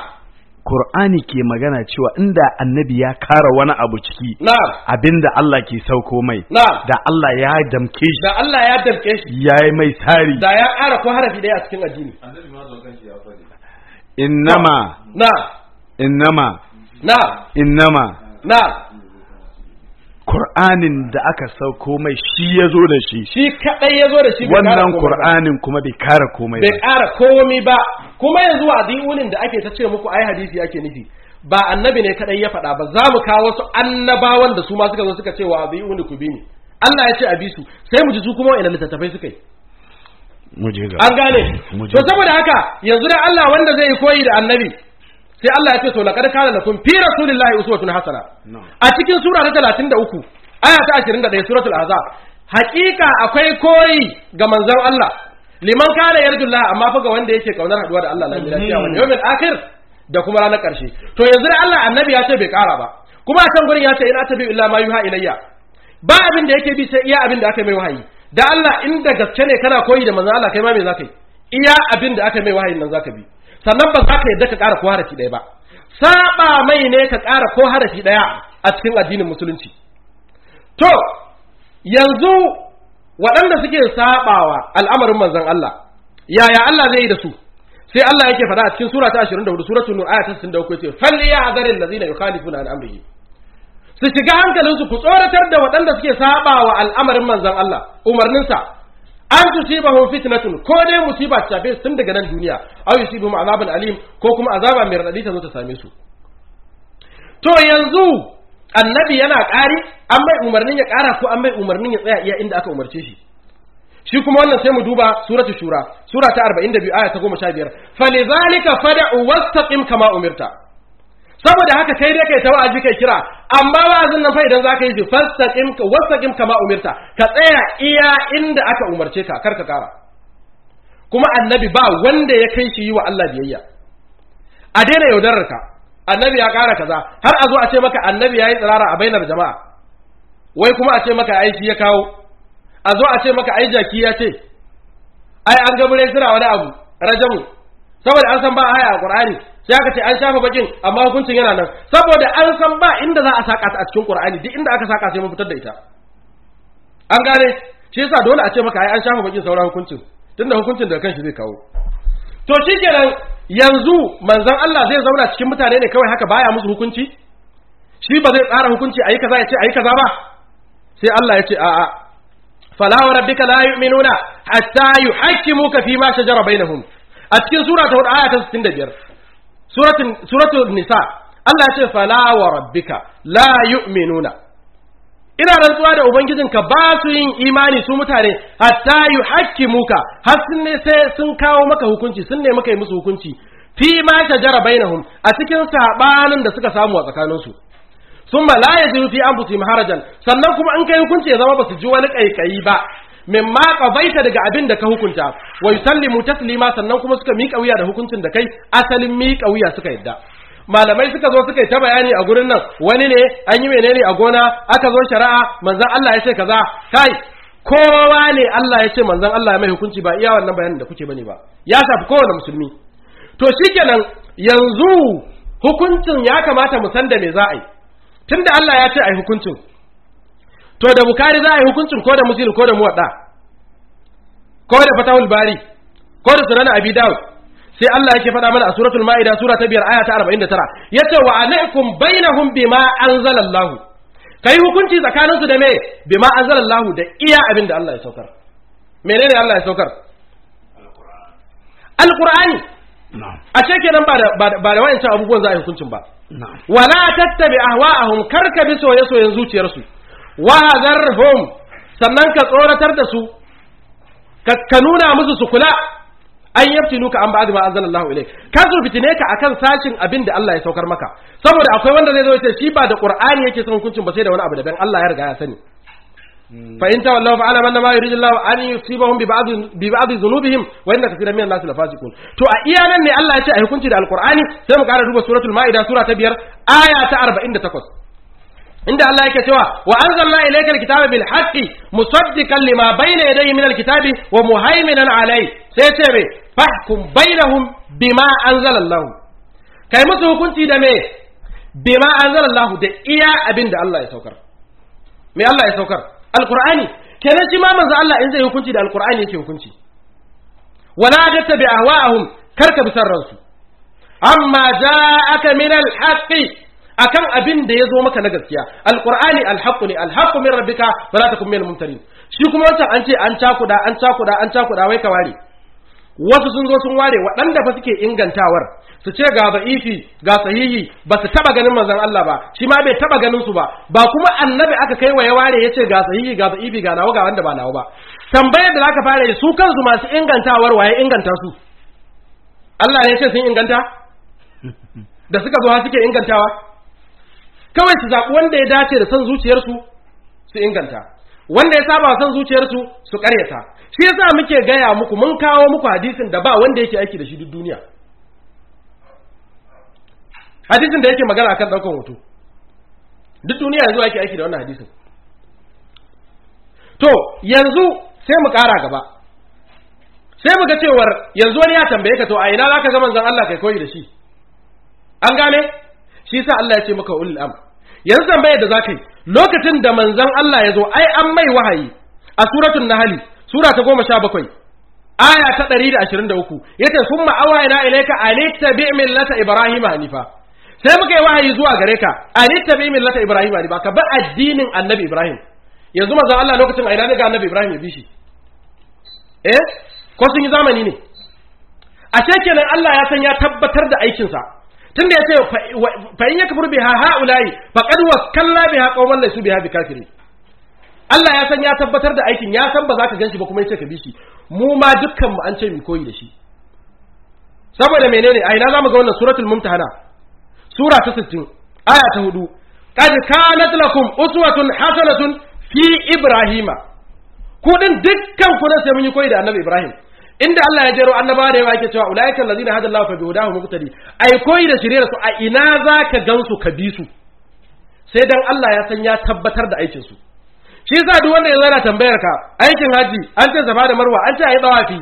Qur'ani ke magana cewa inda annabi ya kara wani abu ciki na'am. abin da Allah ke sauko mai na'am. da Allah ya damke shi da Allah ya damke shi. ya yi mai tsari. Da ya ƙara ko harafi ɗaya a cikin addini. Innama. Na'am. Innama. Na'am. Innama. Na'am. Qur'anin da aka sauko mai shi ya zo da shi. Shi kadai ya zo da shi bai ƙara wannan komai ba. Qur'anin kuma bai kara komai bai ba. ƙara komi ba. Kuma yanzu a diunin da ake ta ce muku ai hadisi ake nufi. Ba annabi ne kadai ya faɗa ba. Za mu kawo wasu annabawan da su ma suka zo suka ce wa diuni ku bi ni. Allah ya ce a bi su. Sai mu ji su kuma wa'ina littattafai suka yi. Mu je ga an gane? to saboda haka yanzu da Allah wanda zai yi koyi da annabi sai Allah ya ce to laqad kana lakum fi rasulillahi uswatun hasana. A cikin sura ta 33 aya ta 21 suratul ahzab hakika akwai koyi ga manzon Allah. Liman kana yarjullah amma fa ga wanda yake ƙaunar haɗuwa da Allah lafiya wa yawmil akhir da kuma ranar ƙarshe to yanzu da Allah annabi ya ce bai kara ba. Kuma a can gurin ya ce in atabi illa ma yuha ilayya. Ba abin da yake bi sai iya abin da aka mai wahayi. Da Allah inda gaske ne kana koyi da manzon Allah kai ma me zaka yi? Iya abin da aka mai wahayin nan zaka bi. Sannan ba za ka yadda ka ƙara ko harafi ɗaya ba. Saba mai ne ka ƙara ko harafi ɗaya a cikin addinin musulunci. To yanzu waɗanda suke sabawa al'amarin manzon Allah yaya Allah zai yi da su? Sai Allah yake faɗa a cikin sura ta 24 suratul nur aya ta 63 ce falli ya hadarin ladina yukhalifuna an amrihi. Su shiga hankalinsu ku tsoratar da waɗanda suke saba wa al'amarin manzon Allah umarninsa. An tusibahum fitnatun ko dai musiba ta shafe tun daga nan duniya aw yusibahum azabun alim ko kuma azaba mai radadi ta zo ta same su. To yanzu annabi yana ƙari an mai umarnin ya ƙara ko an mai umarnin ya tsaya iya inda aka umarce shi? Shi kuma wannan sai mu duba suratul shura sura ta 42 aya ta 15 falizalika fad'u wastaqim kama umirta. Saboda haka kai dai kai ta wa'azi kai kira. Amma wa'azin nan fa idan zaka yi fastaqim ka wastaqim kama umirta. Ka tsaya iya inda aka umarce ka kar ka kara. Kuma annabi ba wanda ya kai shi yi wa Allah biyayya. A daina yaudarar ka. Annabi ya kara kaza. Har a zo a ce maka annabi yayi tsirara a bainar jama'a. Wai kuma a ce maka ai shi ya kawo. A zo a ce maka ai jaki ya ce. Ai an ga sira wani abu. Rajamu. Saboda an san ba aya a qur'ani. Sai aka ce an shafa bakin amma hukuncin yana nan. Saboda an san ba inda za a saka ta a cikin qur'ani duk inda aka saka sai mun fitar da ita. An gane? Shi yasa dole a ce maka ai an shafa bakin sauran hukuncin tunda hukuncin da kanshi zai kawo. To shikenan yanzu manzon Allah zai zauna cikin mutane ne kawai haka baya musu hukunci? Shi ba zai tsara hukunci ayi kaza ya ce ayi kaza ba? Sai Allah ya ce a'a. Fala wa rabbika la yu'minuna hatta yuhakkimuka fi ma shajara bainahum. A cikin sura ta 4 aya ta 65 suratul nisa. Allah ya ce fala wa rabbika la yu'minuna. Ina rantsuwa da ubangijinka ba su yin imani su mutane hatta yuhakkimuka har sun ne sai sun kawo maka hukunci sun ne maka yi musu hukunci. Fi ma shajara bainahum a cikin sabanin da suka samu a tsakaninsu. Sun ma la yajidu fi anfusihim harajan sannan kuma an kai hukunci ya zama ba su ji wani kaikayi ba. Mimma qabaita daga abin da ka hukunta. Wa yusallimu taslima sannan kuma suka miƙa wuya da hukuncin da kai asalin miƙa wuya suka yadda. Malamai suka zo suka yi ta bayani a gurin nan wani ne an yi menene a gona aka zo shari'a manzon Allah ya ce kaza. Kai kowa ne Allah ya ce manzon Allah ya mai hukunci ba iya wannan bayanin da kuke ba ne ba. Ya shafi kowane musulmi. To shikenan yanzu hukuncin ya kamata mu san da me za a yi. Tunda Allah ya ce a yi hukuncin to da bukari za a yi hukuncin ko da muslim ko da muwadda ko da fatahul bari ko da sunan abi dawud sai Allah yake faɗa mana a suratul ma'ida sura ta biyar aya ta 49 ya ce wa alaikum bainahum bima anzalallahu. Kai hukunci tsakanin su da me? Bima anzalallahu da iya abin da Allah ya saukar. Menene Allah ya saukar? Alqur'ani. A ce kenan ba da ba da wayancan abubuwan za a yi hukuncin ba. Wala tattabi ahwa'ahum kar ka bi soye-soyen zuciyarsu. Wa zarhum. Sannan ka tsoratar da su. Ka nuna musu su kula. An yaftinuka an ba'd ma anzalallahu ilayk. Ka su fitine ka akan sashin abin da Allah ya saukar maka. Saboda akwai wanda zai zo ya ce shi ba da qur'ani yake son hukuncin ba sai da wani abu daban. Allah ya riga ya sani. Fa in tawallahu fa alama ma yuridu Allah an yusibahum bi ba'd bi ba'd dhunubihim wa inna kathiran min an-nas lafasiqun to a iya nan ne Allah ya ce a hukunci da alqur'ani sai mu ƙara duba suratul maida sura ta biyar aya ta 48 inda Allah yake cewa wa anzalna ilayka alkitaba bil haqqi musaddiqan lima bayna yadayhi min alkitabi wa muhaiminan alayhi. Sai ce me? Fahkum bainahum bima anzalallahu. Kai musu hukunci da me? Bima anzalallahu da iya abin Allah ya saukar. Me Allah ya saukar? Alqur'ani. Kenan shi ma manzo Allah in zai hukunci da alqur'ani yake hukunci. Wala tattabi ahwa'ahum kar ka bi sarransu amma ja'aka min alhaqqi akan abin da ya zo maka na gaskiya. Alqur'ani alhaqqu ne alhaqqu min rabbika fala takun minal mumtarin shi kuma wancan an ce an cakuda an cakuda an cakuda wai ka ware. Wasu sun zo sun ware waɗanda fa suke ingantawar. Su ce ga da'ifi ga sahihi ba su taba ganin manzon Allah ba shi ma bai taba ganin su ba. Ba kuma annabi aka kai wa ya ware ya ce ga sahihi ga da'ifi ga nawa ga wanda ba nawa ba. Tambayar da zaka fara yi su kansu masu ingantawar waye inganta su? Allah ne ya ce sun inganta? Da suka zo suke ingantawa? Kawai su zaɓi wanda ya dace da son zuciyarsu su inganta. Wanda ya saba son zuciyarsu su ƙaryata. Shi yasa muke gaya muku mun kawo muku hadisin da ba wanda yake aiki da shi duk duniya. Hadisin da yake magana akan ɗaukan hoto. Duk duniya yanzu ake aiki da wannan hadisin. To yanzu sai mu ƙara gaba. Sai mu ga cewar yanzu wani ya tambaye ka to a ina zaka ga manzon Allah kai koyi da shi? An gane? Shi yasa Allah ya ce maka ulul am yanzu tambayar da zaka yi lokacin da manzon Allah ya zo ai an mai wahayi a suratul nahl sura ta 17 aya ta 123 ya ce summa awayna ilayka alittabi millata ibrahima hanifa. Sai muka yi wahayi zuwa gare ka anittabi millata ibrahim ba ka bi addinin annabi ibrahim. Yanzu manzon Allah lokacin a ina ga annabi ibrahim ya bi shi? Eh? Ko sun yi zamani ne? A kenan Allah ya san ya tabbatar da aikinsa. Tunda ya ce fa in yakfur biha haula'i faqad wakkalna biha qauman laysu biha bikafirin Allah ya san ya tabbatar da aikin ya san ba za ka gan shi ba kuma ya ce ka bi shi. Mu ma dukkan mu an ce mu koyi da shi. Saboda menene? A ina za mu ga wannan suratul mumtahana? Sura ta 60 aya ta 4 qad kanat lakum uswatun hasanatun fi ibrahima. Ku din dukkan ku sai mun yi koyi da annabi ibrahim. Inda Allah ya jero annabawa da yawa yake cewa ulaiikal ladina hada Allah fa bihudahu muqtadi. Ai koyi da shirye su a ina zaka gansu ka bi su? Sai dan Allah ya san ya tabbatar da aikin su. Shi yasa duk wanda ya zana tambayar ka aikin haji an ce safa da marwa an ce ayi dawafi.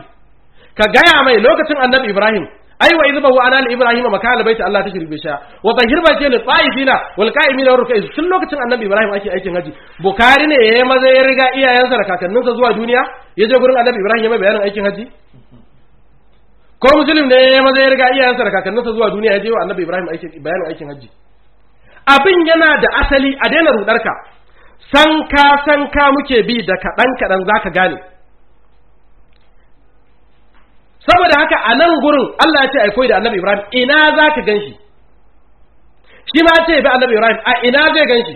Ka gaya mai lokacin annabi ibrahim ai wa idza wa anal ibrahim makala baita Allah ta shirbe sha. Wa tahir ba ce ne taifina wal qa'imina rukai. Tun lokacin annabi ibrahim ake aikin haji. Bukari ne yayi maza ya riga iyayensa da kakanninsa zuwa duniya ya je gurin annabi ibrahim ya mai bayanin aikin haji? Ko muslim ne yayi maza ya riga iyayensa da kakanninsa zuwa duniya ya je wa annabi ibrahim bayanin aikin haji abin yana da asali a daina rudarka. Sanka sanka muke bi da kaɗan kaɗan za ka gane. Saboda haka a nan gurin Allah ya ce ai koyi da annabi Ibrahim ina za ka gan shi? Shi ma ce bi annabi Ibrahim a ina zai gan shi?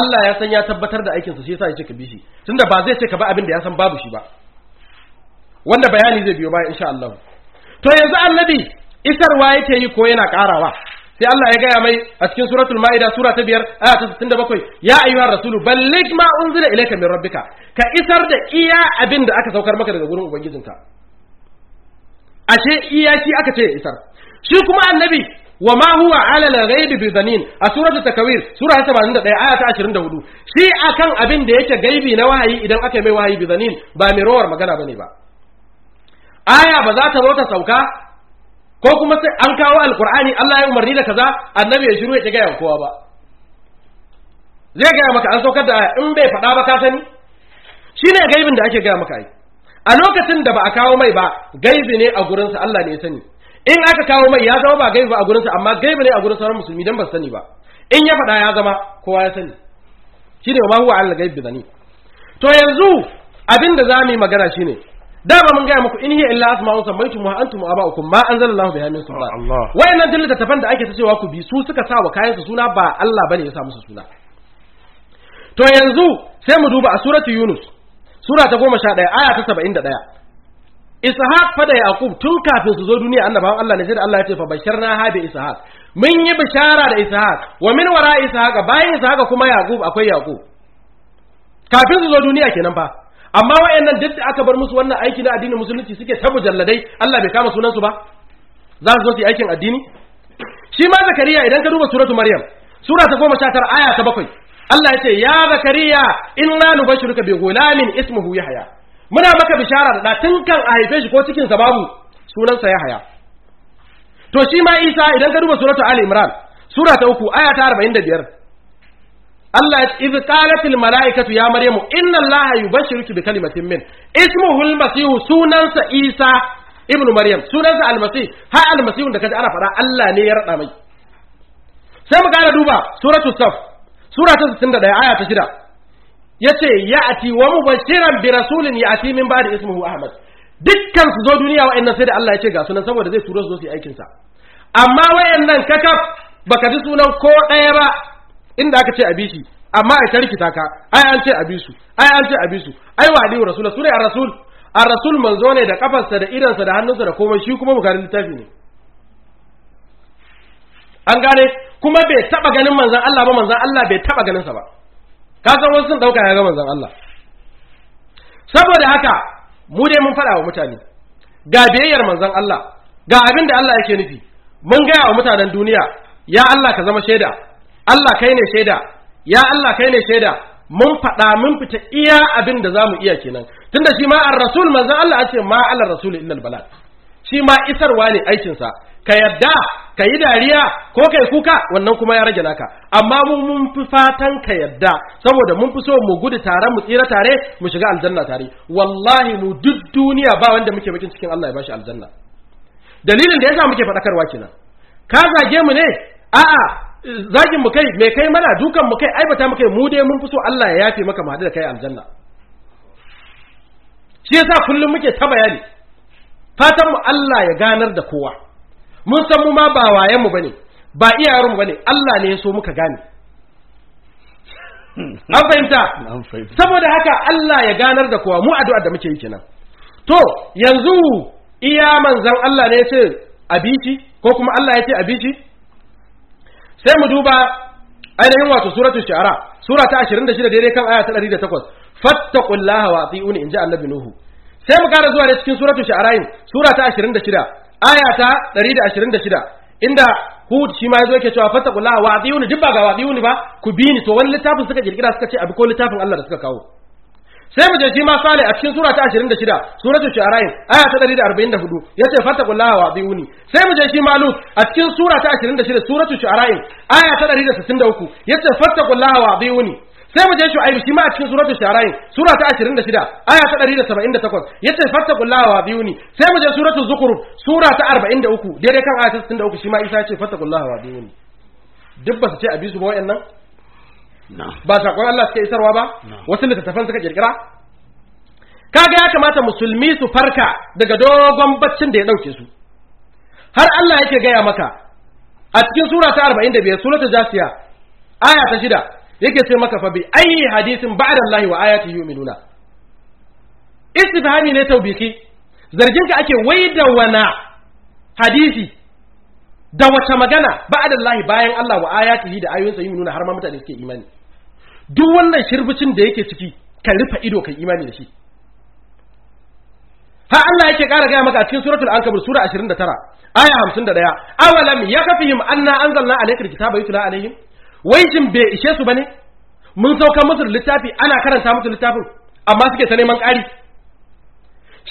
Allah ya san ya tabbatar da aikinsa shi yasa ya ce ka bi shi. Tunda ba zai ce ka ba abin da ya san babu shi ba. Wanda bayani zai biyo baya insha Allah. To yanzu annabi isarwa yake yi ko yana karawa sai Allah ya gaya mai a cikin suratul ma'ida sura ta biyar aya ta 67 ya ayyuhar rasulu balligh ma unzila ilayka min rabbika. Ka isar da iya abin da aka saukar maka daga gurin ubangijinka. Ashe iya shi aka ce isar. Shi kuma annabi wa ma huwa ala al-ghaibi bi dhanin a suratul takwir sura ta 71 aya ta 24 shi akan abin da yake gaibi na wahayi idan aka mai wahayi bi dhanin ba mai rowar magana ba ne ba. Aya ba za ta zo ta sauka? Ko kuma sai an kawo alkur'ani Allah ya umarni da kaza annabi ya shiru ya ki gaya kowa ba. Zai gaya maka an saukar da aya in bai faɗa ba ka sani? Shine gaibin da ake gaya maka ai. A lokacin da ba a kawo mai ba gaibi ne a gurinsa Allah ne ya sani. In aka kawo mai ya zama ba gaibi ba a gurinsa amma gaibi ne a gurin sauran musulmi dan ba sani ba. In ya faɗa ya zama kowa ya sani. Shine ma huwa al gaibi zani to yanzu abin da za mu yi magana shine dama mun gaya muku in hiya illa asma'un sammaytum wa antum aba'ukum ma anzalallahu biha min sultan. Wayannan dillin tafan da ake ta cewa ku bi su suka sa wa kayan su suna ba Allah ba ne ya sa musu suna. To yanzu sai mu duba a suratu yunus sura ta 11 aya ta 71 ishaq fa da yaqub tun kafin su zo duniya annabawan Allah ne sai da Allah ya ce fa basharna ha bi ishaq. Mun yi bishara da ishaq wa min wara ishaq bayan ishaq kuma yaqub akwai yaqub. Kafin su zo duniya kenan fa. Amma wayannan duk da aka bar musu wannan aiki na addinin musulunci suke ta mujalladai Allah bai kama sunan su ba. Za su zo su aikin addini? Shi ma zakariya idan ka duba suratu maryam sura ta 19 aya ta 7 Allah ya ce ya zakariya inna nubashiruka bi gulamin ismuhu yahya. Muna maka bishara da tun kan a haife shi ko cikin sa babu sunansa yahya. To shi ma isa idan ka duba suratu ali imran sura ta 3 aya ta 45 Allah idh qalat al malaikatu ya maryamu inna allaha yubashshiruki bi kalimatin min. Ismuhu al masih sunansa isa ibnu maryam sunansa al masih ha al masih da kaji ana fara Allah ne ya rada mai. Sai mu kara duba suratul saf sura ta 61 aya ta 6 ya ce ya'ti wa mubashiran bi rasulin ya'ti min ba'di ismuhu ahmad. Dukkan su zo duniya wa'annan sai da Allah ya ce ga sunan saboda zai turo su zo su yi aikin sa amma wa'annan kakaf baka ji sunan ko ɗaya ba inda aka ce a bi shi amma a tarkita ka ai an ce a bi su ai an ce a bi su ai wa aliyu rasul su ne ar-rasul ar-rasul manzo ne da kafarsa da idansa da hannunsa da komai shi kuma bukarin littafi ne. An gane? Kuma bai taba ganin manzon Allah ba manzon Allah bai taba ganin sa ba. Ka san wasu sun ɗauka ya ga manzon Allah. Saboda haka mu dai mun fada wa mutane ga biyayyar manzon Allah ga abin da Allah yake nufi mun gaya wa mutanen duniya ya Allah ka zama shaida Allah kai ne shaida. Ya Allah kai ne shaida. Mun faɗa mun fita iya abin da za mu iya kenan. Tunda shi ma ar-rasul manzon Allah ya ce ma ala rasul illa al-balad shi ma isarwa ne aikin sa ka yadda ka yi dariya ko kai kuka wannan kuma ya rage naka. Amma mu mun fi fatan ka yadda. Saboda mun fi so mu gudu tare mu tsira tare mu shiga aljanna tare. Wallahi mu duk duniya ba wanda muke bakin cikin Allah ya bashi aljanna. Dalilin da yasa muke faɗakarwa kenan. Ka zage mu ne? A'a. Zagin mu kai me kai mana dukan mu kai aibata mu kai mu dai mun fi so Allah ya yafe maka mu da kai aljanna. Shi yasa kullum muke ta bayani. Fatan mu Allah ya ganar da kowa. Mun san mu ma ba wayen mu ba ne ba iyayen mu ba ne Allah ne ya so muka gane. An fahimta? An fahimta. saboda haka Allah ya ganar da kowa mu addu'ar da muke yi kenan. To yanzu iya manzan Allah ne ya ce abici ko kuma Allah ya ce abici sai mu duba ainihin wato suratul shu'ara sura ta 26 daidai kan aya ta 108 fattaqullaha wa ati'uni inji annabi nuhu. Sai mu kara zuwa ne cikin suratul shu'ara sura ta 26 aya ta 126 inda Hud shi ma ya zo yake cewa fattaqullaha wa ati'uni duk ba ga wa ba ku bi ni. To wani littafin suka kirkira suka ce abi ko littafin Allah da suka kawo. Sai mu je shi ma sale a cikin sura ta 26 suratul shu'ara aya ta 144 ya ce fattaqullaha wa atiuni. Sai mu je shi ma lut a cikin sura ta 26 suratul shu'ara aya ta 163 ya ce fattaqullaha wa atiuni. Sai mu je shu'aib shi ma a cikin suratul shu'ara sura ta 26 aya ta 178 ya ce fattaqullaha wa atiuni. Sai mu je suratul zukhruf sura ta 43 daidai kan aya ta 63 shi ma isa ya ce fattaqullaha wa atiuni. Duk ba su ce abisu ba wayannan? Ba saƙon Allah suke isarwa ba? Wasu littattafan suka kirkira kaga ya kamata musulmi su farka daga dogon baccin da ya ɗauke su. Har Allah yake gaya maka a cikin sura ta 45 suratul jasiya aya ta shida yake ce maka fa bi ayi hadisin ba'da Allah wa ayati yu'minuna. Istifhami ne taubiki zargin ka ake waida wana hadisi da wace magana ba'da Allah bayan Allah wa ayatihi da ayoyinsa yu'minuna har ma mutane suke imani. Duk wannan shirbicin da yake ciki ka rufe ido kai imani da shi. Ha Allah yake ƙara gaya maka a cikin suratul ankabut sura 29 aya 51 awalam yakfihim anna anzalna alaykal kitaba yutla alaihim? Wai jin bai ishe su ba ne mun sauka musu littafi ana karanta musu littafin amma suke ta neman ƙari.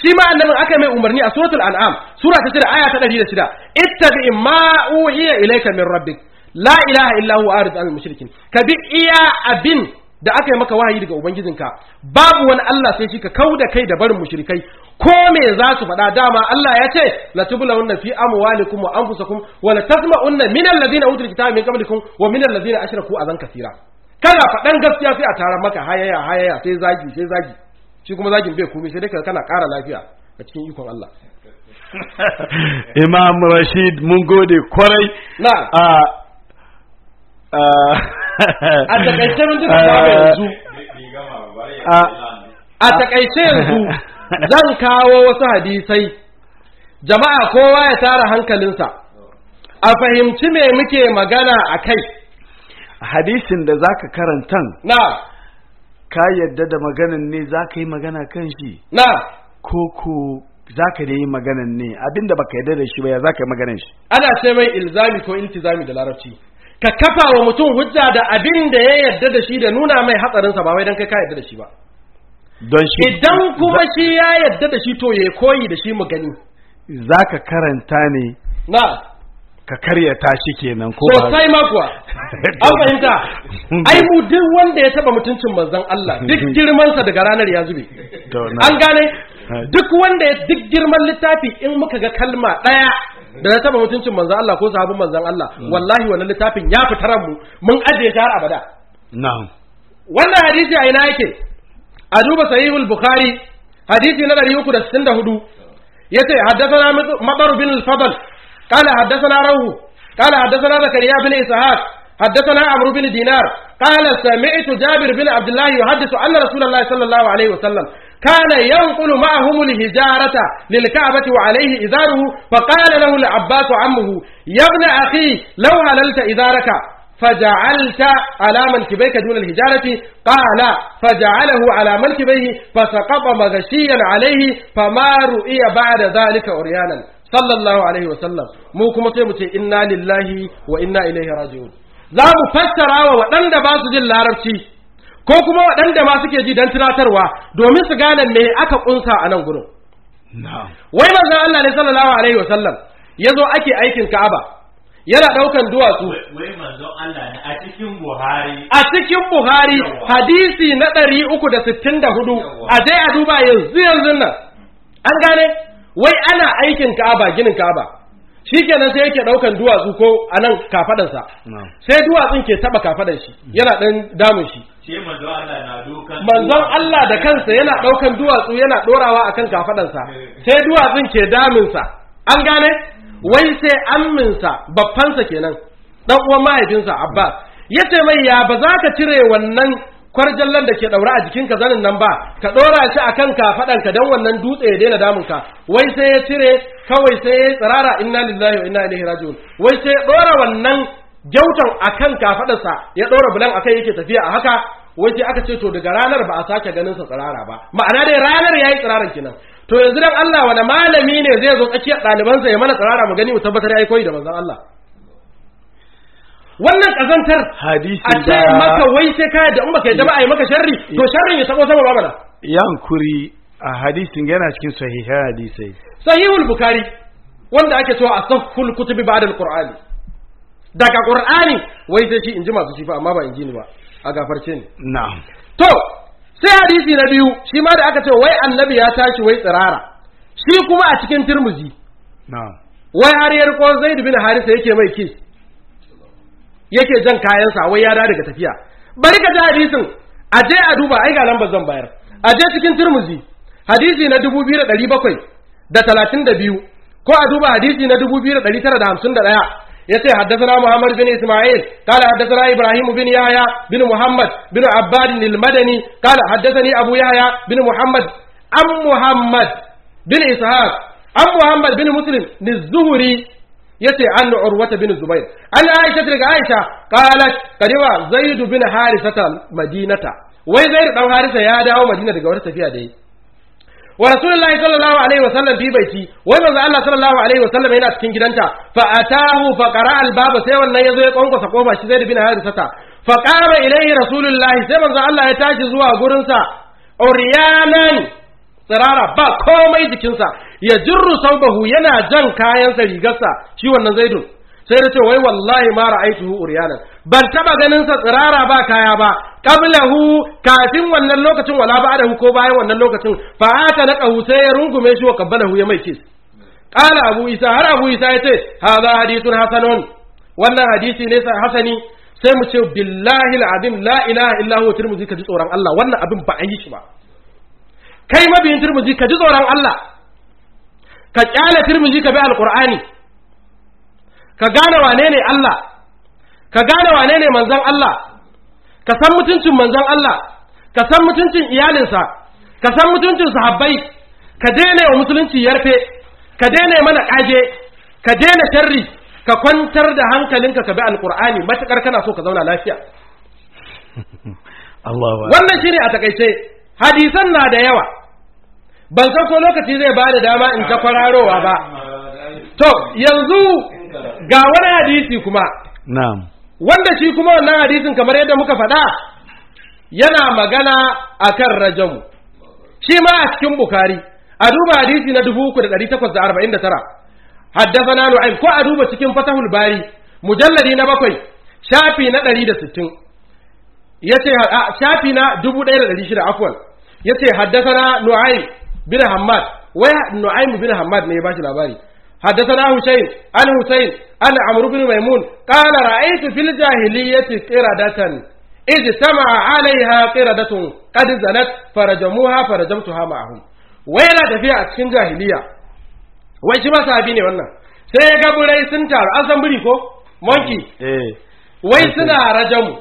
Shi ma annabin aka mai umarni a suratul an'am sura ta 6 aya ta 106 ittabi ma uhiya ilayka min rabbik. La ilaha illa huwa arid al mushrikin. Ka bi iya abin da aka yi maka wahayi daga ubangijinka. Babu wani Allah sai shi ka kauda kai da barin mushrikai. Ko me za su faɗa? Dama Allah ya ce la tublawunna fi amwalikum wa anfusakum wa la tasma'unna min alladhina utul kitaba min qablikum wa min alladhina ashraku azan kaseera. Kana faɗan gaskiya sai a tara maka hayaya hayaya sai zagi sai zagi. Shi kuma zagin bai komai sai dai kana ƙara lafiya a cikin ikon Allah. Imam Rashid mun gode ƙwarai. Na a taƙaice mun duka ba yanzu. A taƙaice yanzu zan kawo wasu hadisai. Jama'a kowa ya tara hankalinsa. A fahimci me muke magana a kai. Hadisin da zaka karantan na. ka yadda da maganan ne zaka yi magana kan shi? Na. Ko ko zaka da yi maganan ne? Abinda baka yadda da shi ba ya zaka yi maganan shi? Ana ce mai ilzami ko iltizami da larabci. Ka kafa wa mutum hujja da abin da ya yarda da shi da nuna mai hatsarinsa ba wai don kai ka yarda da shi ba. Don shi idan kuma shi ya yarda da shi to ya koyi da shi mu gani. zaka karanta ne na. ka karyata shi kenan ko sosai ma kuwa. An fahimta. Ai mu duk wanda ya taba mutuncin manzon Allah duk girmansa daga ranar ya zube. An gane? Duk wanda ya duk girman littafi in muka ga kalma ɗaya da ya taba mutuncin manzon Allah ko sahabin manzon Allah wallahi wannan littafin ya fita ran mu. Mun ajiye shi har abada. Na'am. Wannan hadisi a ina yake? A duba sahihul bukhari hadisi na 364 ya ce haddathana madar bin al-fadl qala haddathana rawu qala haddathana zakariya bin ishaq haddathana amr bin dinar qala sami'tu jabir bin abdullah yuhaddithu anna rasulullah sallallahu alaihi wasallam كان ينقل معهم الهجارة للكعبة وعليه إزاره فقال له العباس عمه يا ابن أخي لو هللت إزارك فجعلت على منكبيك دون الهجارة قال فجعله على منكبيه فسقط مغشيا عليه فما رؤي بعد ذلك عريانا صلى الله عليه وسلم mu kuma sai mu ce inna lillahi wa inna ilaihi raji'un za mu fassara wa waɗanda ba su jin larabci ko kuma waɗanda ma suke ji don tunatarwa domin su gane me aka kunsa a nan gurin. Wai manzon Allah ne sallallahu alaihi wasallam ya zo ake aikin Ka'aba yana ɗaukan duwatsu. Wai manzon Allah ne a cikin Buhari. A cikin Buhari hadisi na 364 a je a duba yanzu yanzu nan. An gane? Wai ana aikin Ka'aba ginin Ka'aba. Shikenan sai yake ɗaukan duwatsu ko a nan kafadansa sai duwatsun ke taba kafadan shi yana dan damun shi. Shi manzon Allah da kansa yana ɗaukan duwatsu yana dorawa akan kafadansa sai duwatsun ke daminsa an gane? Wai sai amminsa babbansa kenan. Dan uwan mahaifinsa Abbas. Yace mai ya ba za ka cire wannan kwarjallan da ke daura a jikinka zanin nan ba ka dora shi akan kafadanka dan wannan dutse ya daina damunka. Wai sai ya cire kawai sai ya tsirara inna lillahi wa inna ilaihi raji'un. Wai sai ya dora wannan gyautan akan kafadarsa ya dora bulan akai yake tafiya a haka. Wai sai aka ce to daga ranar ba a sake ganin sa tsirara ba. Ma'ana dai ranar yayi tsiraran kenan. To yanzu dan Allah wani malami ne zai zo tsakiyar ɗalibansa ya mana tsirara mu gani mu tabbatar yayi koyi da manzon Allah? Wannan kazantar hadisi a ce maka wai sai ka da in baka yadda ba a yi maka sharri to sharrin ya tabo sama ba mana. Yankuri a hadisin yana cikin sahihan hadisai. Sahihul bukhari wanda ake cewa asahhul kutubi ba'da alqur'ani. Daga qur'ani wai sai shi inji masu shifa amma ba inji ni ba. A gafarce ni. Na'am. To sai hadisi na biyu shi ma da aka ce wai annabi ya tashi wai tsirara. Shi kuma a cikin turmuzi na'am. Wai har yar ko zaid bin harisa yake mai kis yake jan kayansa wai ya da daga tafiya. Bari ka ji hadisin a je a duba ai ga lambar zan bayar. A je cikin turmuzi hadisi na 2700 da 32 ko a duba hadisi na 2951 ya ce haddathana Muhammad bin Isma'il qala haddathana Ibrahim bin Yahya bin Muhammad bin Abbad al-Madani qala haddathani Abu Yahya bin Muhammad am Muhammad bin Ishaq am Muhammad bin Muslim az-Zuhri ya ce an urwata bin zubair. An aisha daga aisha qalat kadiwa zaid bin harisata madinata. Wai zaid dan harisa ya dawo madina daga wata tafiya da yi wa rasulullahi sallallahu alaihi wasallam fi baiti wai manzo Allah sallallahu alaihi wasallam yana cikin gidanta. Fa atahu fa qara al baba sai wannan ya zo ya kwankwasa ƙofa shi zaid bin harisata. Fa qama ilaihi rasulullahi sai manzo Allah ya tashi zuwa gurin sa uryanan tsirara ba komai jikinsa. Ya jirru saubahu yana jan kayansa rigarsa shi wannan zaidun. Sai da ce wai wallahi ma ra'aituhu uryanan. Ban taba ganin sa tsirara ba kaya ba. Qablahu kafin wannan lokacin wala ba'dahu ko bayan wannan lokacin fa ata naqahu sai ya rungume shi wa qabbalahu ya mai kis. Qala abu isa har abu isa ya ce hadha hadithun hasanun. Wannan hadisi ne sa hasani. Sai mu ce billahi alazim la ilaha illa huwa. Tirmidhi ka ji tsoron Allah. Wannan abin ba a yi shi ba. Kai mabiyin tirmidhi ka ji tsoron Allah. Ka ƙyale tirmidhi ka bi alqur'ani. Ka gane wane ne Allah. Ka gane wane ne manzon Allah. Ka san mutuncin manzon Allah. Ka san mutuncin iyalinsa. Ka san mutuncin sahabbai. Ka daina wa musulunci yarfe. Ka daina mana kage. Ka daina sharri. Ka kwantar da hankalinka ka bi alqur'ani. Matakar kana so ka zauna lafiya. Wannan shine a taƙaice. Hadisan na da yawa. Ban san ko lokaci zai ba da dama in ta kwararowa ba. To yanzu ga wani hadisi kuma. Na'am. Wanda shi kuma wannan hadisin kamar yadda muka faɗa yana magana akan rajamu shi ma a cikin bukari a duba hadisi na 3849 haddasa nu'aym ko a duba cikin fatahul bari mujalladi na bakwai shafi na 160 ya ce shafi na 1600 afwan. Yace haddathana nu'aym bin hammad wai nu'aym bin hammad ne ya bashi labari haddathana husayn an husayn an amr bin maimun qala ra'aytu fil jahiliyyati qiradatan إذ سمع عليها قردة قد زنت فرجموها فرجمتها معهم ويلا tafiya a cikin jahiliya wai shi ma sahabi ne wannan sai ya ga burai sun taru an san biri ko monkey eh wai suna rajamu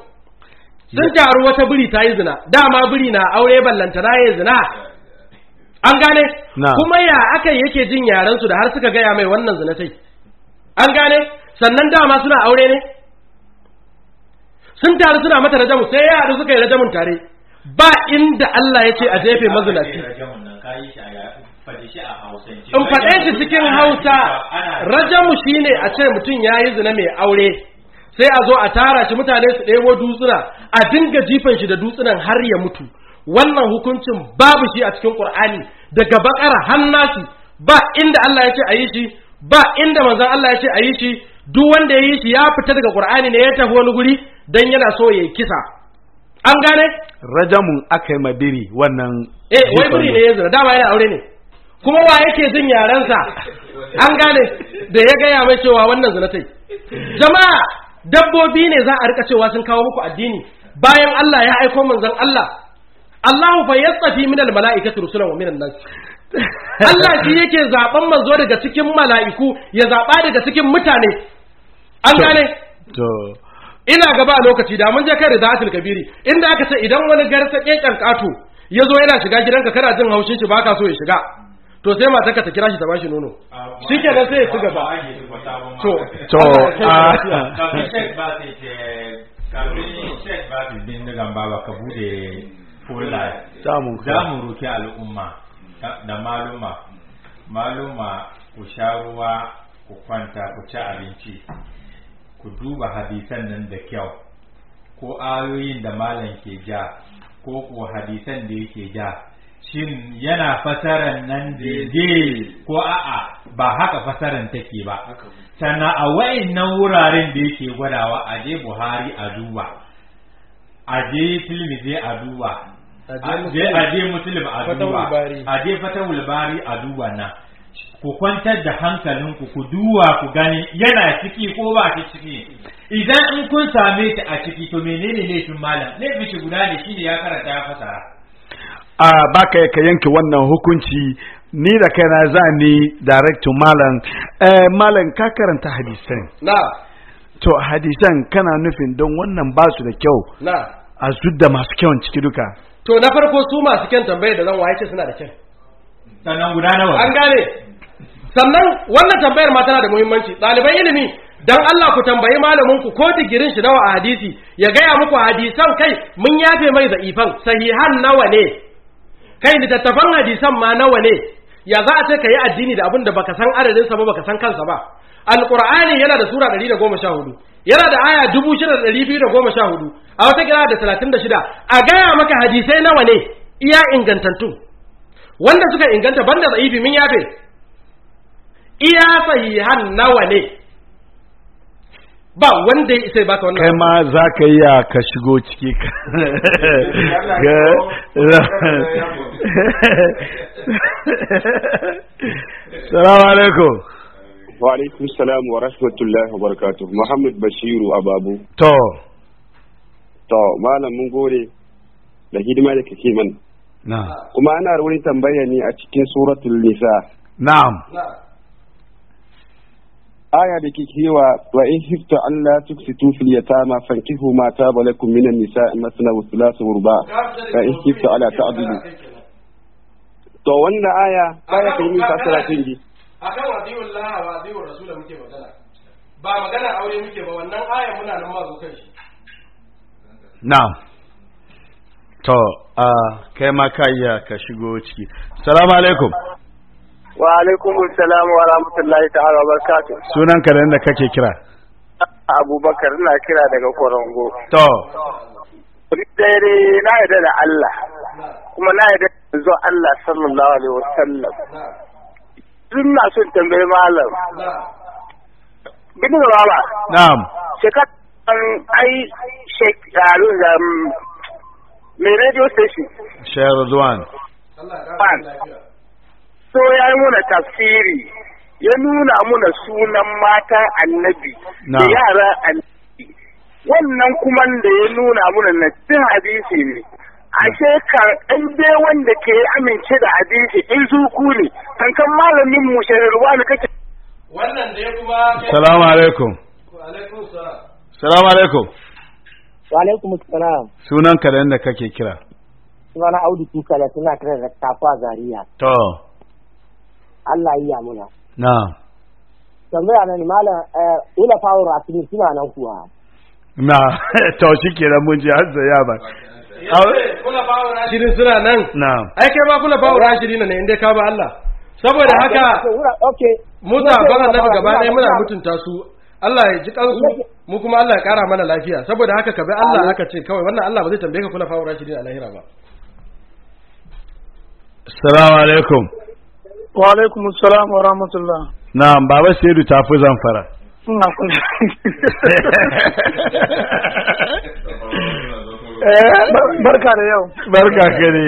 sun taru wata biri ta yi zina dama biri na aure ballanta na yi zina an gane? Kuma ya aka yake jin yaran su da har suka gaya mai wannan zina tai an gane? Sannan dama suna aure ne? Sun taru suna mata rajamu sai ya haɗu suka yi rajamun tare. Ba inda Allah ya ce a jefe mazinaci. In faɗe shi cikin hausa rajamu shine a ce mutum ya yi zina mai aure. Sai a zo a tara shi mutane su ɗebo dutsuna a dinga jifan shi da dutsunan har ya mutu. Wannan hukuncin babu shi a cikin ƙur'ani daga bakara hannasi ba inda Allah ya ce a yi shi ba inda manzon Allah ya ce a yi shi. Duk wanda ya yi shi ya fita daga ƙur'ani ne ya tafi wani guri dan yana so ya yi kisa. An gane? Rajamun aka yi madiri wannan eh wai biri ne. ya zina dama yana aure ne. Kuma wa yake jin yarensa? An gane? Da ya gaya mai cewa wannan zina tai jama'a dabbobi ne za a riƙa cewa sun kawo muku addini. Bayan Allah ya aiko manzon Allah Allahu fa yastafi min al-mala'ikati rusulan wa min nas. Allah shi yake zaɓen manzo daga cikin mala'iku ya zaba daga cikin mutane. An gane? to. Ina gaba a lokaci da mun je kai ridatul kabiri inda aka ce idan wani garsa keken kato ya zo yana shiga gidanka kana jin haushin shi baka so ya shiga. To sai matarka ta kira shi ta bashi nono. Shikenan sai ya ci gaba. To to Allah a kafin shek ba ta ce kafin shek ba ta bin dagan baba ka buɗe samun za mu roki al'umma da maluma. Maluma ku sha ruwa ku kwanta ku ci abinci ku duba hadisan nan da kyau ko ayoyin da malam ke ja ko ko hadisan da yake ja. Shin yana fasaran nan daidai ko a'a ba haka fasaran take ba. Sannan a wayannan wuraren da yake gwadawa a je buhari a duba a je tilmizi a duba a je a duba. A je fatahul bari a duba nan ku kwantar da hankalinku ku duwa ku gani yana ciki ko ba shi ciki. Idan in kun same ta a ciki to menene laifin malam? Laifin shi guda ne shine ya karanta ya fasara a baka ka yanke wannan hukunci. Ni da kaina za ni director malam. Eh malam ka karanta hadisan. Na. To hadisan kana nufin don wannan ba su da kyau. Na. A da masu kyau ciki duka. To na farko su masu kyan tambayar da zan waye ce suna da kyan. Sannan guda nawa? An gane. Sannan wannan tambayar ma tana da muhimmanci. Ɗaliban ilimi dan Allah ku tambayi malamin ku ko digirin shi nawa a hadisi ya gaya muku hadisan kai mun yafe mai za'ifan sahihan nawa ne? Kai littattafan hadisan ma nawa ne? Ya za a ce ka yi addini da abin da baka san adadin sa ba baka san kansa ba. Alqur'ani yana da sura 114 yana da aya 6214 a wata kira da 36 a gaya maka hadisai nawa ne? Iya ingantattu. Wanda suka inganta banda za'ifi min yafe. Iya sahihan nawa ne? Ba wanda ya isa baka wannan. Kai ma za ka yi ya ka shigo ciki ka salamu alaikum. Wa alaikum salam wa rahmatullahi wa barakatuh. Muhammad bashiru ababu. To. To malam mun gode da hidima da kake mana na kuma ana wani tambaya ne a cikin suratul nisa. Na'am. Aya da ke cewa wa in hifta an la tuksitu fil yatama fankihu ma taba lakum minan nisa'i masna wa thulatha wa ruba. Fa in hifta ala ta'dilu. To wannan aya aya kai min fasara kingi akan wadiul laha wa wadiul rasul muke magana. Ba magana aure muke ba wannan aya muna nan ma zo kan shi. Na'am. To a kai ma ka iya ka shigo ciki. Salamu alaikum. Wa alaikum salam wa rahmatullahi ta'ala wa barakatuh. Sunan ka da kake kira? Abubakar ina kira daga korongo. To. Dare na yarda da Allah. Kuma na yarda da zuwa Allah sallallahu alaihi wasallam. Tun na son tambayi malam. Bin baba. Na'am. Shekaran ai shekaru da mai radio station. Shehu Zuwan so ya yi muna tafsiri ya nuna muna sunan matan annabi da Na. yaran annabi. Wannan kuma da ya nuna muna na cin hadisi ne. Ashe kan ɗan dai wanda ke amince da hadisi in zuku ne. Kankan malamin mu shayarwa ne kake. Wannan da ya kuma salamu alaikum. Wa alaikum salam. Salamu alaikum. Wa alaikum salam. Sunan ka da kake kira? Sunana audu tukala suna kira da kafa zaria to. Allah yi muna na'am tambaya nan malam eh ula fawo rasulu suna nan kuwa? Na. To shi kenan mun ji har da ya ba. Bawo rashirin suna nan? Na'am. Ai kai ma kula bawo rashirin ne inda ka ba Allah. Saboda haka okay Musa ban annabi gaba ɗaya muna mutunta su. Allah ya ji kansu mu kuma Allah ya kara mana lafiya. Saboda haka ka bi Allah aka ce kawai wannan Allah ba zai tambaye ka kula fawo rashirin a lahira ba. Assalamu alaikum. Wa alaikum salam wa rahmatullah. Na'am baba Saidu tafi zamfara. Ina kun barka da yau. Barka ka ne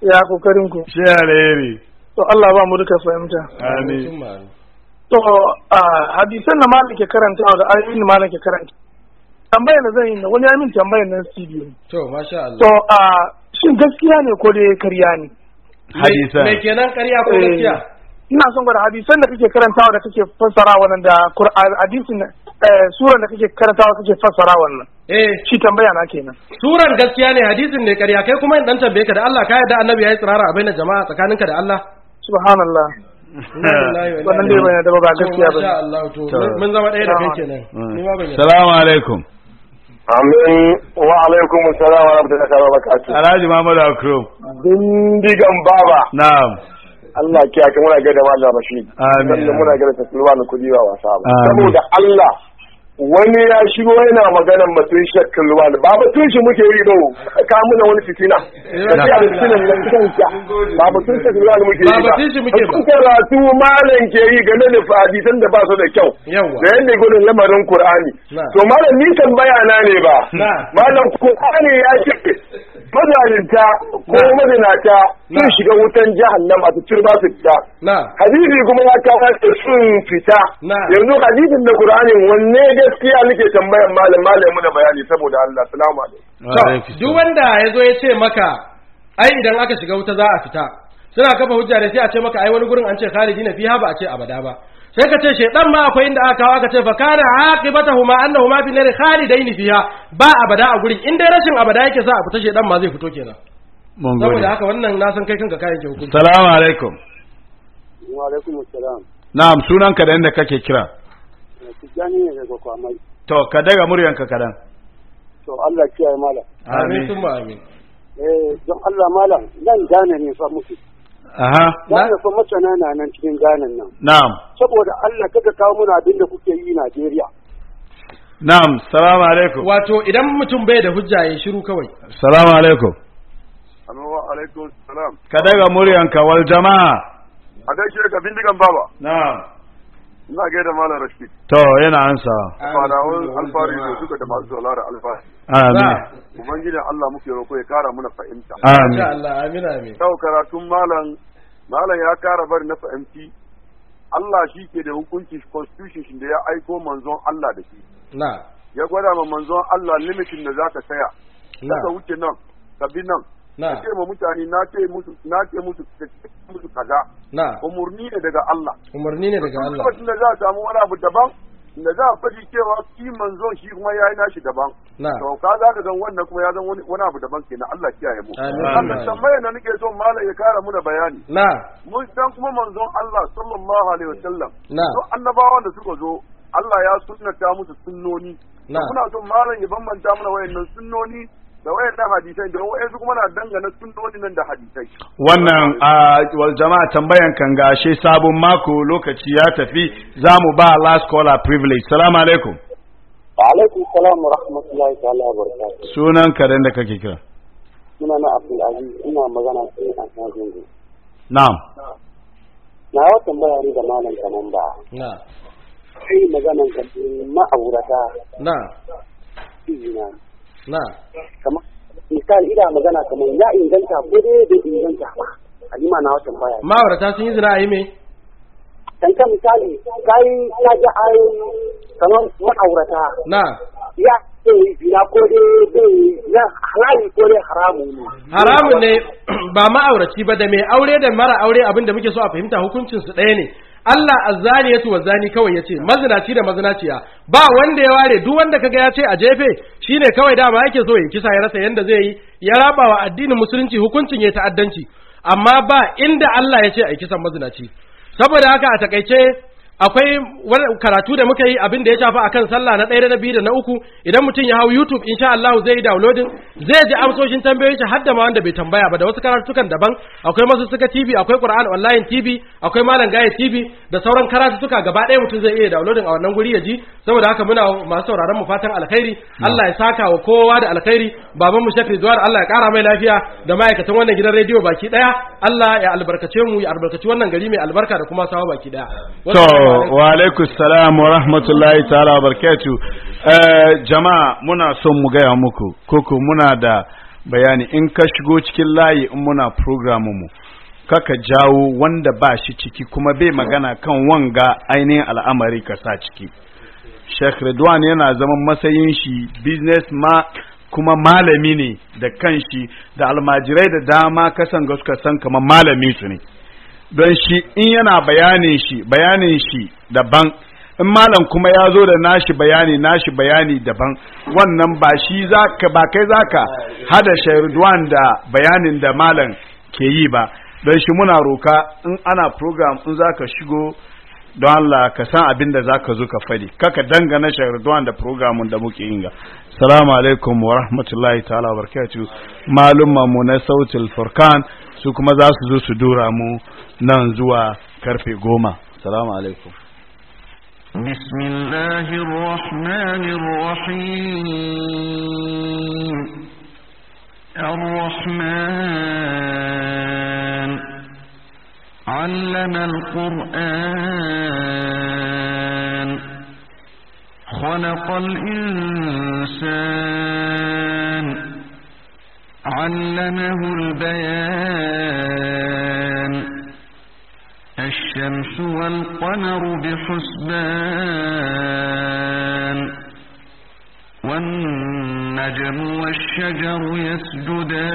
ya ƙoƙarin ku? Shi alheri. To Allah ba mu duka fahimta. Amin. To hadisan ke karantawa da ayoyin ke karanta. Tambayar da zan yi wani ya min tambayar nan studio to masha Allah. To shin gaskiya ne ko dai karya ne? Hadisan. me kenan ko gaskiya? Ina son gwada hadisan da kake karantawa da kake fassara wannan da hadisin suran da kake karantawa kake fassara wannan. Eh. Shi tambaya na kenan. Suran gaskiya ne hadisin ne ƙarya. Kai kuma in dan tambaye ka da Allah ka yarda annabi yayi tsirara a bainar jama'a tsakaninka da Allah? Subhanallah. Wannan dai ba ne da ba gaskiya ba masha Allah to mun zama ɗaya da kai kenan. Ni ma ban yarda. Salamu alaikum. Amin. Wa alaikum salam wa rahmatullahi wa barakatuh. alhaji muhammadu akram Dindigan baba. na'am. Allah kiya ka muna gaida Malam Rashid. Amin. Sannan muna gaida Tasulwa na kuɗi ba wasa ba. Saboda Allah wani ya shigo yana maganan batun shakkan ruwa ba batun shi muke yi ba. Ka muna wani fitina. Ka ce a fitinan nan kanka. Ba batun shakkan ruwa muke yi Ba. Batun karatu malam ke yi game da hadisan da ba su da kyau. Da yadda gudun lamarin Qur'ani Na. to malam ni kan bayana ne ba. Na. malam Qur'ani ya ce mazalinta ko mazinata sun shiga wutan jahannama su turba su fita. Na. Hadisi kuma ya kawo da sun fita. Na. yanzu hadisin da Qur'ani wanne gaskiya nake tambayan malam malam muna bayani saboda Allah. Salamu alaikum. Duk wanda ya zo ya ce maka ai idan aka shiga wuta za a fita suna kafa hujja da sai a ce maka ai wani gurin an ce khalidina fiha ba a ce abada ba. Sai ka ce shedan ma akwai inda aka kawo aka ce fa kana aqibatuhuma annahuma fi nari khalidaini fiha. Ba abada a gurin in dai rashin abada yake sa a fita shedan ma zai fito kenan. Mun gode. Saboda haka wannan na san kai kanka kayan ke hukunci. Salamu alaikum. Wa alaikum assalam. Na'am sunanka da inda kake kira. Tijjani ne daga kwamai. To ka daga muryanka kadan to Allah kiyaye malam. Amin. Amin. Eh don Allah malam nan gane ne fa muke. Aha. Gane fa masana na nan cikin ganen nan. Na'am. Saboda Allah kaga kawo muna abin da kuke yi Najeriya. Na'am salamu alaikum. Wato idan mutum bai da hujja ya shiru kawai. Salamu alaikum. Wa alaikum salam. Ka daga muryanka wal jama'a. A gaishe ka bindigan baba. Na'am. Ina gaida malam Rashid. To yana ansa. Fadawun alfari da suka da masu saurara alfari amin. Ubangijin Allah muke roƙo ya kara muna fahimta. Insha amin Allah amin amin. Yau karatun malam malam ya kara bari na fahimci. Allah shi ke da hukunci constitution shi da ya aiko manzon Allah da shi. Na. Ya gwada ma manzon Allah limitin da zaka tsaya na. Ka wuce nan ka bi nan. Na. Ka ce ma mutane na ce musu na ce musu musu kaza. Na. Umurni ne daga Allah. Umarni ne daga Allah. Lokacin da za a samu wani abu daban da za a faɗi cewa shi manzon shi kuma ya yi nashi daban. Na. To ka za ka gan wannan kuma ya zan wani abu daban kenan. Allah kiyaye mu. Amin. Allah tambayar da nake son malam ya kara muna bayani. Na. Mun san kuma manzon Allah sallallahu alaihi wasallam. Na. To annabawan da suka zo Allah ya sunnata musu sunnoni. Na. Muna son malam ya bambanta mana wayannan sunnoni da wayannan hadisai da wayansu kuma na dangana sunnoni nan da hadisai. Wannan a wal jama'a tambayan kan gashe sabon mako lokaci ya tafi za mu ba last caller privilege. Salamu alaikum. Wa alaikum salam wa rahmatullahi ta'ala wa barakatuh. Sunan ka da inda kake kira. Suna na Abdul Aziz ina magana sai a kan na'am. Na yawa tambaya ne da malam kaman ba. Na. Sai maganan ka ma'aurata. Na. Izina na kamar misali ina magana kamar ya inganta ko dai bai inganta ba. A yi mana wata baya ma'aurata sun yi zina a yi me? Dan kan misali kai ka ji ayoyi kamar ma'aurata. Na. Ya ce zina ko dai na halali ko dai haramu ne. Haramun ne ba ma'auraci ba da mai aure da mara aure abin da muke so a fahimta hukuncin su ɗaya ne. Allah azzaniyatu wazani kawai ya ce mazinaci da mazinaciya ba wanda ya ware duk wanda kaga ya ce a jefe shine kawai dama yake so ya kisa ya rasa yanda zai yi ya raba wa addinin musulunci hukuncin ya ta'addanci. Amma ba inda Allah ya ce a kisan mazinaci. Saboda haka a taƙaice akwai karatu da muka yi abin da ya shafa akan sallah na ɗaya da na biyu da na uku. Idan mutum ya hau YouTube insha Allah zai yi downloading zai ji amsoshin tambayoyin shi har da ma wanda bai tambaya ba da wasu karatukan daban. Akwai masu suka TV akwai Qur'an online TV akwai Malam Gaya TV da sauran karatuka gaba ɗaya mutum zai iya downloading a wannan guri ya ji. Saboda haka muna masu sauraron mu fatan alkhairi. Allah ya saka wa kowa da alkhairi. Baban mu Sheikh Ridwan Allah ya kara mai lafiya da ma'aikatan wannan gidan rediyo baki ɗaya. Allah ya albarkace mu ya albarkaci wannan gari mai albarka da kuma sawa baki ɗaya. Wa alaikum salam wa rahmatullahi ta'ala wa barakatuh. Eh, jama'a muna son mu gaya muku koko muna da bayani. In ka shigo cikin layi in muna program mu kaka jawo wanda ba shi ciki kuma bai magana kan wanga ainihin al'amari ka sa ciki. Sheikh Redwan yana zaman matsayin shi business ma kuma malami ne da kanshi da almajirai da dama kasan ga suka san kamar malami su ne. Don shi in yana bayanin shi bayanin shi daban. In malam kuma ya zo da nashi bayani nashi bayani daban. Wannan ba shi zaka ba kai zaka hada shairuduwan da bayanin da malam ke yi ba. Don shi muna roka in ana program in zaka shigo don Allah ka san abin da zaka zo ka faɗi kaka dangana shairuduwan da programun da muke yin ga. Salamu alaikum wa rahmatullahi ta'ala wa barakatuh. Malumma mu na sautul furkan su kuma za su zo su dura mu nan zuwa karfe goma salamu alaikum بسم الله الرحمن الرحيم الرحمن علم القرآن خلق الإنسان علمه البيان. الشمس والقمر بحسبان. والنجم والشجر يسجدان.